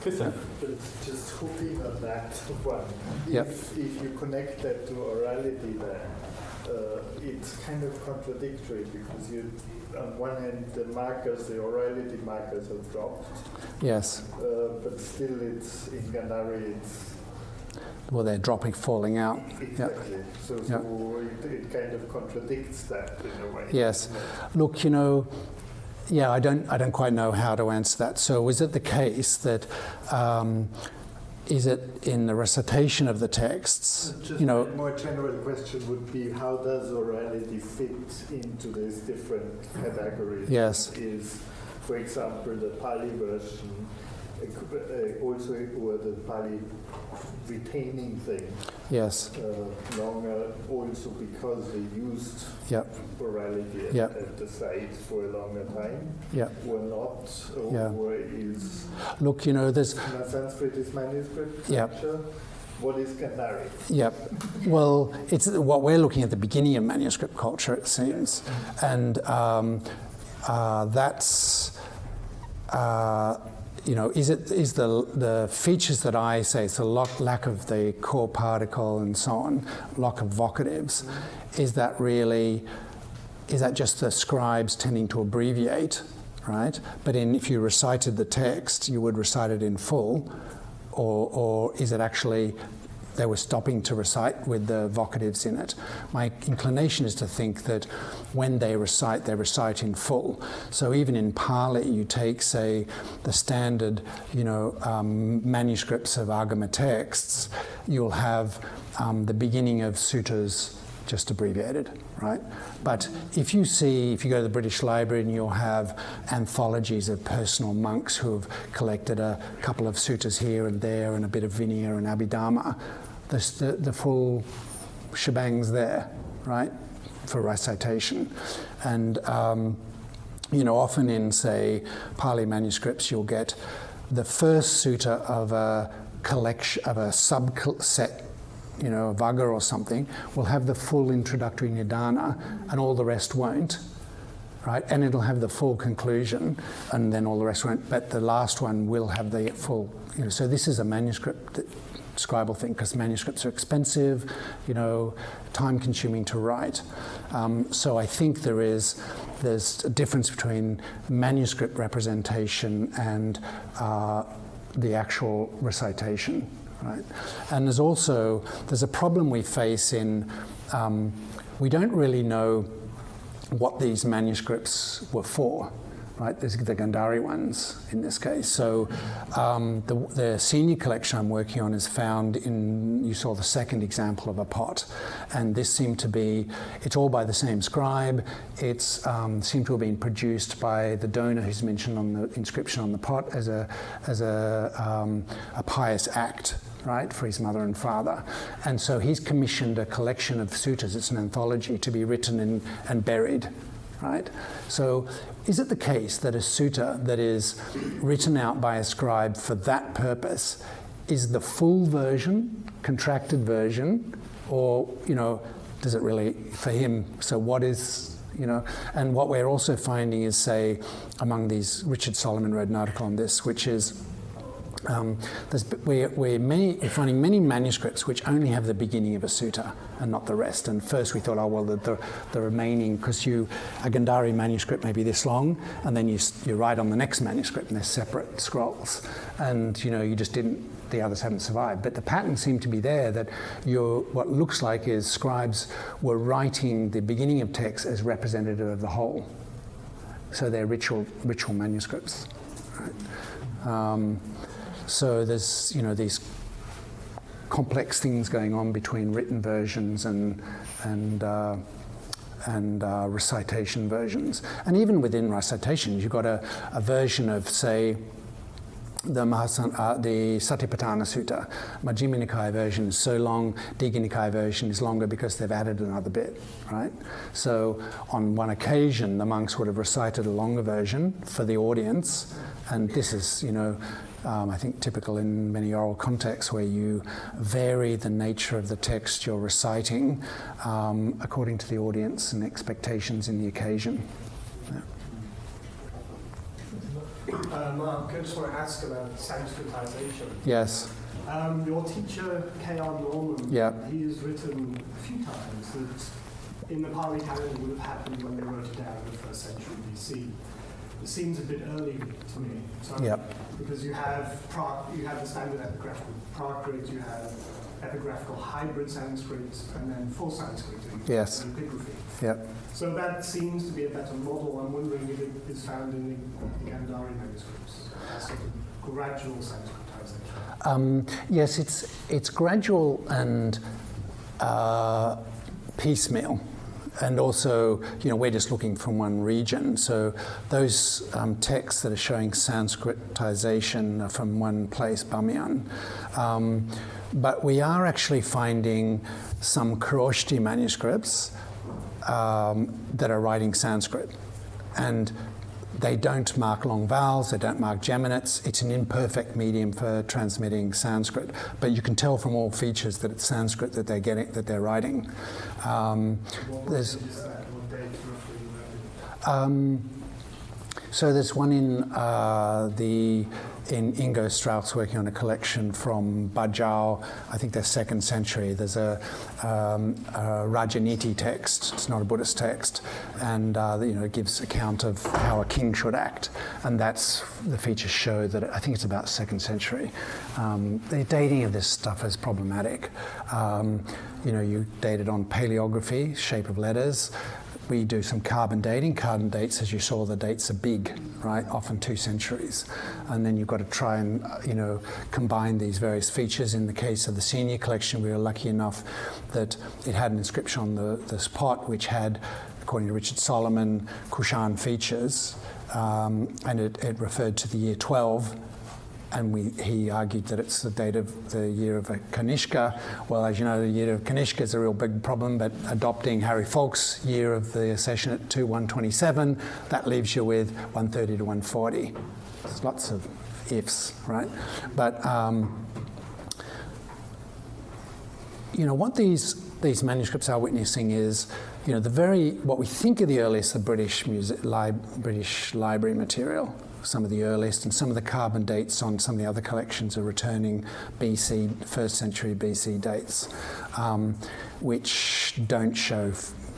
Christian. Hoping on that one. Yep. If, if you connect that to orality, then uh, it's kind of contradictory because you, on one hand, the markers, the orality markers have dropped. Yes. Uh, but still, it's in Gandhari, it's well, they're dropping, falling out. Exactly. Yeah. So, so yeah. it, it, kind of contradicts that in a way. Yes. Look, you know, yeah, I don't, I don't quite know how to answer that. So, is it the case that um, is it in the recitation of the texts? Just you know, a more general question would be how does orality fit into these different categories? Yes. Is, for example, the Pali version uh, also or the Pali retaining thing. Yes. Uh, longer also because they used yep. orality at, yep. at, the site for a longer time. Yep. Or not, or, yeah. or is. Look, you know, there's. Sanskrit is manuscript. Yep. What is Gandhari? Yep. Well, it's what we're looking at the beginning of manuscript culture, it seems, and um, uh, that's. Uh, you know, is it is the the features that I say, it's a lack of the core particle and so on, lack of vocatives, is that really, is that just the scribes tending to abbreviate, right? But in, if you recited the text, you would recite it in full, or, or is it actually they were stopping to recite with the vocatives in it. My inclination is to think that when they recite, they recite in full. So even in Pali, you take, say, the standard, you know, um, manuscripts of Agama texts, you'll have um, the beginning of suttas just abbreviated, right? But if you see, if you go to the British Library and you'll have anthologies of personal monks who have collected a couple of suttas here and there and a bit of Vinaya and Abhidhamma, the, the, the full shebang's there, right, for recitation. And, um, you know, often in, say, Pali manuscripts, you'll get the first sutta of a collection, of a subset, you know, a vagga or something, will have the full introductory nidana, and all the rest won't. Right, and it'll have the full conclusion, and then all the rest won't. But the last one will have the full. You know, so this is a manuscript that scribal thing because manuscripts are expensive, you know, time consuming to write. Um, so I think there is there's a difference between manuscript representation and uh, the actual recitation, right? And there's also there's a problem we face in um, we don't really know what these manuscripts were for right? There's the Gandhari ones in this case. So um, the, the, senior collection I'm working on is found in, you saw the second example of a pot. And this seemed to be, it's all by the same scribe. It's um, seemed to have been produced by the donor who's mentioned on the inscription on the pot as a, as a, um, a pious act right, for his mother and father. And so he's commissioned a collection of sutras, it's an anthology, to be written and buried right? So is it the case that a sutta that is written out by a scribe for that purpose is the full version, contracted version, or, you know, does it really, for him, so what is you know. And what we're also finding is, say, among these, Richard Salomon wrote an article on this, which is um, we're, we're, many, we're, finding many manuscripts which only have the beginning of a sutta and not the rest. And first we thought, oh, well, the, the, the remaining, because you, a Gandhari manuscript may be this long, and then you, you write on the next manuscript and they're separate scrolls. And, you know, you just didn't, the others haven't survived. But the pattern seemed to be there that what looks like is scribes were writing the beginning of text as representative of the whole. So they're ritual, ritual manuscripts. Right? Um, so there's you know these complex things going on between written versions and and uh, and uh, recitation versions. And even within recitations, you've got a, a version of, say, the, Mahasan, uh, the Satipatthana Sutta. Majjhima Nikaya version is so long, Digha Nikaya version is longer because they've added another bit, right? So on one occasion, the monks would have recited a longer version for the audience, and this is, you know, um, I think typical in many oral contexts where you vary the nature of the text you're reciting um, according to the audience and expectations in the occasion. Yeah. Uh, Mark, I just want to ask about Sanskritization. Yes. Um, your teacher, K.R. Norman, yeah. he has written a few times that in the Pali Canon would have happened when they wrote it down in the first century BC. It seems a bit early to me. So yep because you have Pra- you have the standard epigraphical Prakrit, you have epigraphical hybrid Sanskrit, and then full Sanskrit Yes. epigraphy. Yep. So that seems to be a better model. I'm wondering if it is found in the Gandhari manuscripts, as sort of gradual Sanskritization. Um, yes, it's it's gradual and uh, piecemeal, and also you know we're just looking from one region. So those um, texts that are showing Sanskritization are from one place, Bamiyan. Um, but we are actually finding some Kharoshthi manuscripts um, that are writing Sanskrit, and they don't mark long vowels, they don't mark geminates. It's an imperfect medium for transmitting Sanskrit, but you can tell from all features that it's Sanskrit that they're getting, that they're writing. Um, There's- um, so there's one in uh, the in Ingo Strauch working on a collection from Bajaur. I think they're second century. There's a, um, a Rajaniti text. It's not a Buddhist text, and uh, you know it gives account of how a king should act, and that's the features show that I think it's about second century. Um, the dating of this stuff is problematic. Um, you know, you date it on paleography, shape of letters we do some carbon dating. Carbon dates, as you saw, the dates are big, right? Often two centuries, and then you've got to try and you know combine these various features. In the case of the senior collection, we were lucky enough that it had an inscription on the this pot which had, according to Richard Salomon, Kushan features, um, and it, it referred to the year 12 and we, he argued that it's the date of the year of Kanishka. Well, as you know, the year of Kanishka is a real big problem, but adopting Harry Falk's year of the accession at 2 127, that leaves you with 130 to 140. There's lots of ifs, right? But, um, you know, what these, these manuscripts are witnessing is, you know, the very, what we think of the earliest, the British, music, li- British library material, some of the earliest, and some of the carbon dates on some of the other collections are returning BC, first century BC dates, um, which don't show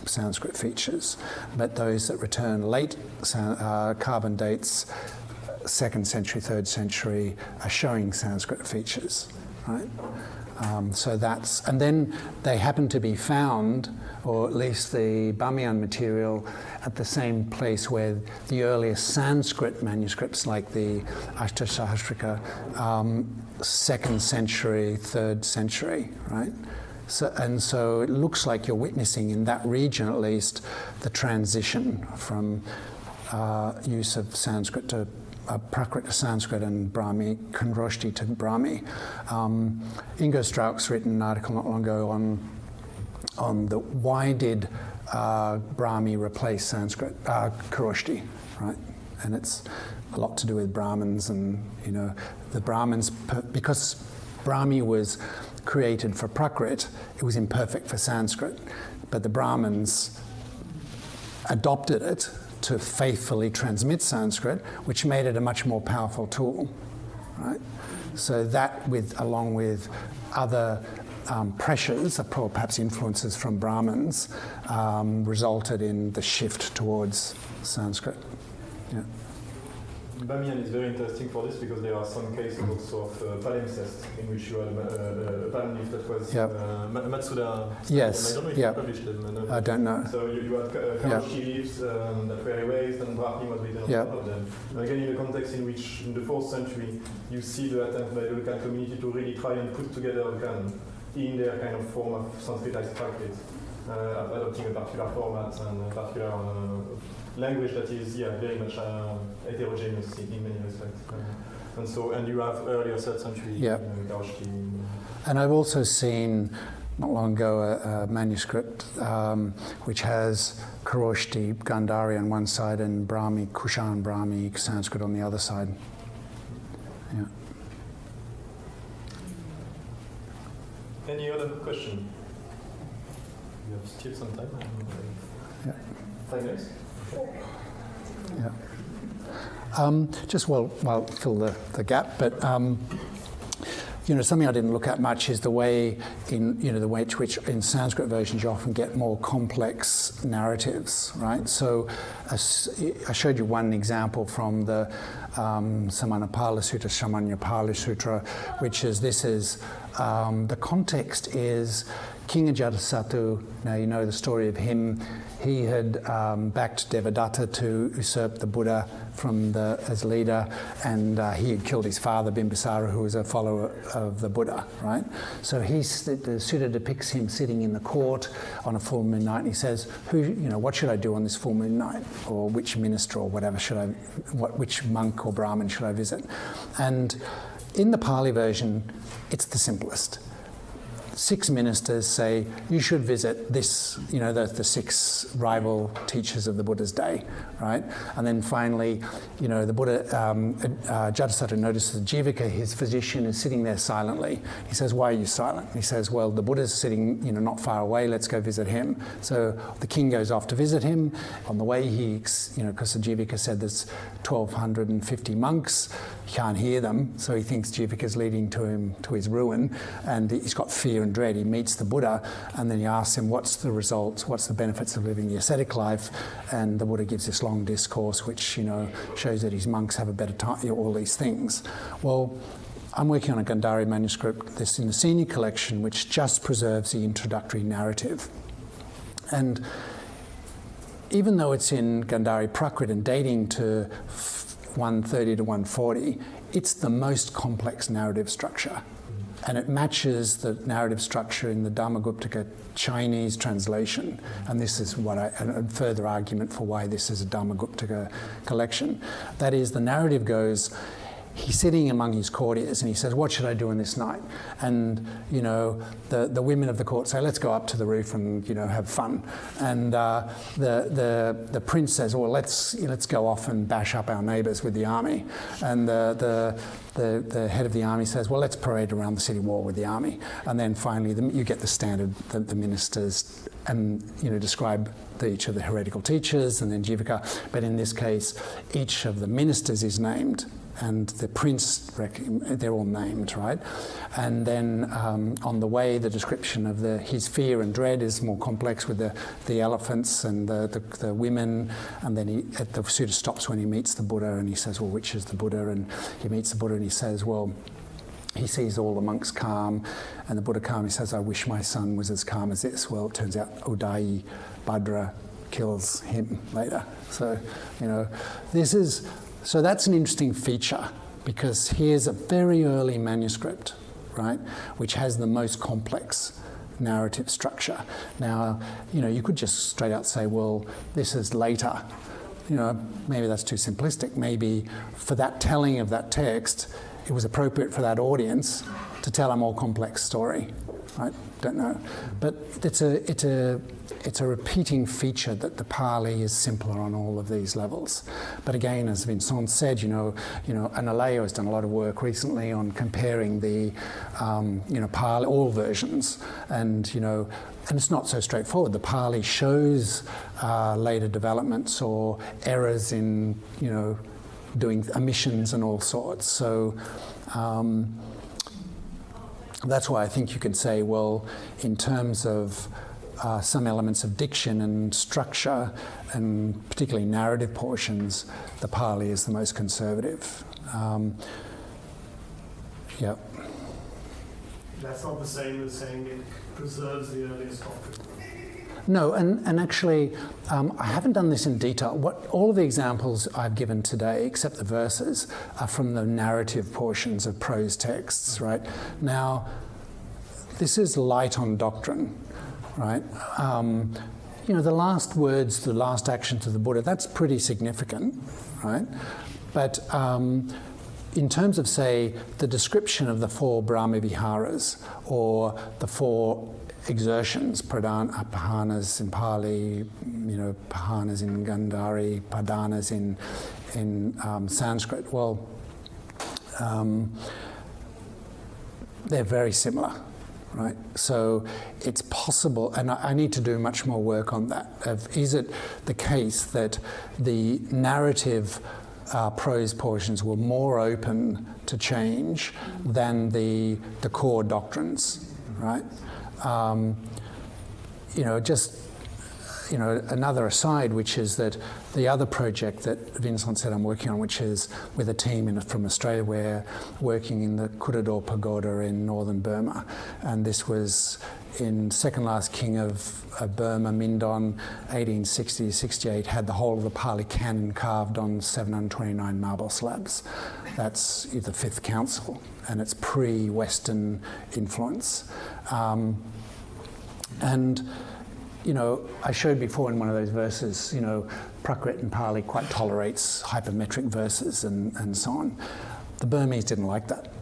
Sanskrit features. But those that return late uh, carbon dates, second century, third century, are showing Sanskrit features, right? Um, so that's, and then they happen to be found, or at least the Bamiyan material, at the same place where the earliest Sanskrit manuscripts, like the Ashtasahasrika, um, second century, third century, right? So, and so it looks like you're witnessing in that region, at least, the transition from uh, use of Sanskrit to uh, Prakrit to Sanskrit and Brahmi, Kharoshthi to Brahmi. Um, Ingo Strauch's written an article not long ago on, on the why did uh, Brahmi replace Sanskrit, uh, Kharoshthi, right? And it's a lot to do with Brahmins and, you know, the Brahmins, because Brahmi was created for Prakrit, it was imperfect for Sanskrit. But the Brahmins adopted it to faithfully transmit Sanskrit, which made it a much more powerful tool, right? So that, with along with other um, pressures, or perhaps influences from Brahmins, um, resulted in the shift towards Sanskrit. Yeah. Bamiyan is very interesting for this because there are some cases also of uh, palimpsest in which you had a, a, a that was Yep. uh, Ma- Matsuda. Yes, I don't know if yep. you published them. I don't know. I don't know. So you, you had uh, Yeah. Kharoshthi leaves um, that were erased and Brahmi was written on Yeah. top of them. And again, in the context in which, in the 4th century, you see the attempt by the local community to really try and put together a canon in their kind of form of Sanskritized practice, uh, adopting a particular format and a particular uh, language that is yeah, very much uh, heterogeneous in, in many respects. Uh, and so, and you have earlier 3rd century Kharoshthi. And I've also seen not long ago a, a manuscript um, which has Kharoshthi, Gandhari on one side and Brahmi, Kushan Brahmi, Sanskrit on the other side. Any other question? We have still some time. I. Yeah. Five minutes? Yeah. Um, just well, well, fill the, the gap, but um, you know, something I didn't look at much is the way in you know the way to which in Sanskrit versions you often get more complex narratives, right? So I showed you one example from the um, Samannaphala Sutra, which is this is um, the context is King Ajatasattu. Now you know the story of him. He had um, backed Devadatta to usurp the Buddha from the as leader, and uh, he had killed his father Bimbisara, who was a follower of the Buddha. Right. So the, the Sutta depicts him sitting in the court on a full moon night, and he says, "Who, you know, what should I do on this full moon night, or which minister or whatever should I, what, which monk or Brahmin should I visit?" And in the Pali version, it's the simplest six ministers say you should visit this, you know, the, the six rival teachers of the Buddha's day, right? And then finally, you know, the Buddha, um, uh, Jatasattu notices Jivaka, his physician, is sitting there silently. He says, Why are you silent? He says, Well, the Buddha's sitting, you know, not far away, let's go visit him. So the king goes off to visit him. On the way, he, you know, because Jivaka said there's 1,250 monks, he can't hear them, so he thinks Jivaka's leading to him to his ruin, and he's got fear and dread. He meets the Buddha, and then he asks him, What's the results? What's the benefits of living the ascetic life? And the Buddha gives this long discourse, which, you know, shows that his monks have a better time, all these things. Well, I'm working on a Gandhari manuscript, this in the senior collection, which just preserves the introductory narrative. And even though it's in Gandhari Prakrit and dating to 130 to 140, it's the most complex narrative structure. And it matches the narrative structure in the Dharmaguptaka Chinese translation. And this is what I, a further argument for why this is a Dharmaguptaka collection. That is, the narrative goes, he's sitting among his courtiers and he says, What should I do in this night? And, you know, the, the women of the court say, Let's go up to the roof and, you know, have fun. And uh, the, the, the prince says, Well, let's, let's go off and bash up our neighbours with the army. And the, the, the, the head of the army says, Well, let's parade around the city wall with the army. And then finally, the, you get the standard, the, the ministers and you know describe each of the heretical teachers and then Jivaka. But in this case, each of the ministers is named and the prince, they're all named, right? And then um, on the way, the description of the, his fear and dread is more complex with the, the elephants and the, the, the women. And then he, at the Sutta stops when he meets the Buddha and he says, Well, which is the Buddha? And he meets the Buddha and he says, Well, he sees all the monks calm, and the Buddha calm. He says, I wish my son was as calm as this. Well, it turns out Udai Bhadra kills him later. So, you know, this is so that's an interesting feature because here's a very early manuscript, right, which has the most complex narrative structure. Now, you know, you could just straight out say, well, this is later. You know, maybe that's too simplistic. Maybe for that telling of that text, it was appropriate for that audience to tell a more complex story, right? Don't know. But it's a, it's a it's a repeating feature that the Pali is simpler on all of these levels. But again, as Vincent said, you know, you know, Analayo has done a lot of work recently on comparing the, um, you know, Pali, all versions, and you know, and it's not so straightforward. The Pali shows uh, later developments or errors in, you know, doing omissions and all sorts. So. Um, that's why I think you can say, well, in terms of uh, some elements of diction and structure, and particularly narrative portions, the Pali is the most conservative. Um, yep. That's not the same as saying it preserves the earliest doctrine. No, and, and actually, um, I haven't done this in detail. What all of the examples I've given today, except the verses, are from the narrative portions of prose texts, right? Now, this is light on doctrine right? Um, you know, the last words, the last actions of the Buddha, that's pretty significant, right? But um, in terms of, say, the description of the four Brahma Viharas or the four exertions, pradhan, pahanas in Pali, you know, pahanas in Gandhari, padanas in, in um, Sanskrit, well, um, they're very similar right? So it's possible, and I, I, need to do much more work on that. Of, is it the case that the narrative uh, prose portions were more open to change than the, the core doctrines, right? Um, you know, just you know, another aside, which is that the other project that Vincent said I'm working on, which is with a team in, from Australia, we're working in the Kuthodaw Pagoda in northern Burma. And this was in second last king of Burma, Mindon, 1860-68, had the whole of the Pali Canon carved on 729 marble slabs. That's the fifth council, and it's pre-Western influence. Um, and you know, I showed before in one of those verses, you know, Prakrit and Pali quite tolerates hypermetric verses and, and so on. The Burmese didn't like that.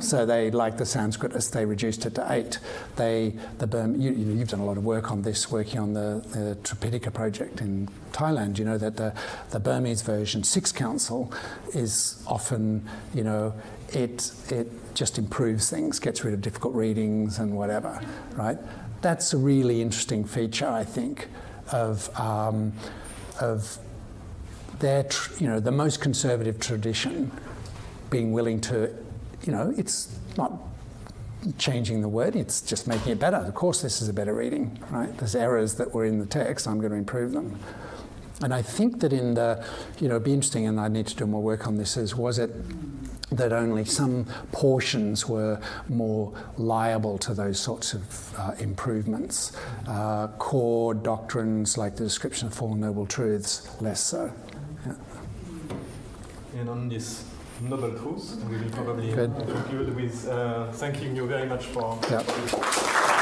So they, like the Sanskritists, they reduced it to eight. They, the Burm, you, you have done a lot of work on this, working on the, the Tripitaka project in Thailand. You know that the, the Burmese version, six council, is often, you know, it, it just improves things, gets rid of difficult readings and whatever, right? That's a really interesting feature, I think, of, um, of their, you know, the most conservative tradition being willing to you know, it's not changing the word, it's just making it better. Of course, this is a better reading, right? There's errors that were in the text, I'm going to improve them. And I think that in the, you know, it'd be interesting, and I need to do more work on this, is was it that only some portions were more liable to those sorts of uh, improvements. Uh, core doctrines like the description of Four Noble Truths, less so. Yeah. And on this noble truth. We will probably Good. conclude with uh, thanking you very much for. Yeah.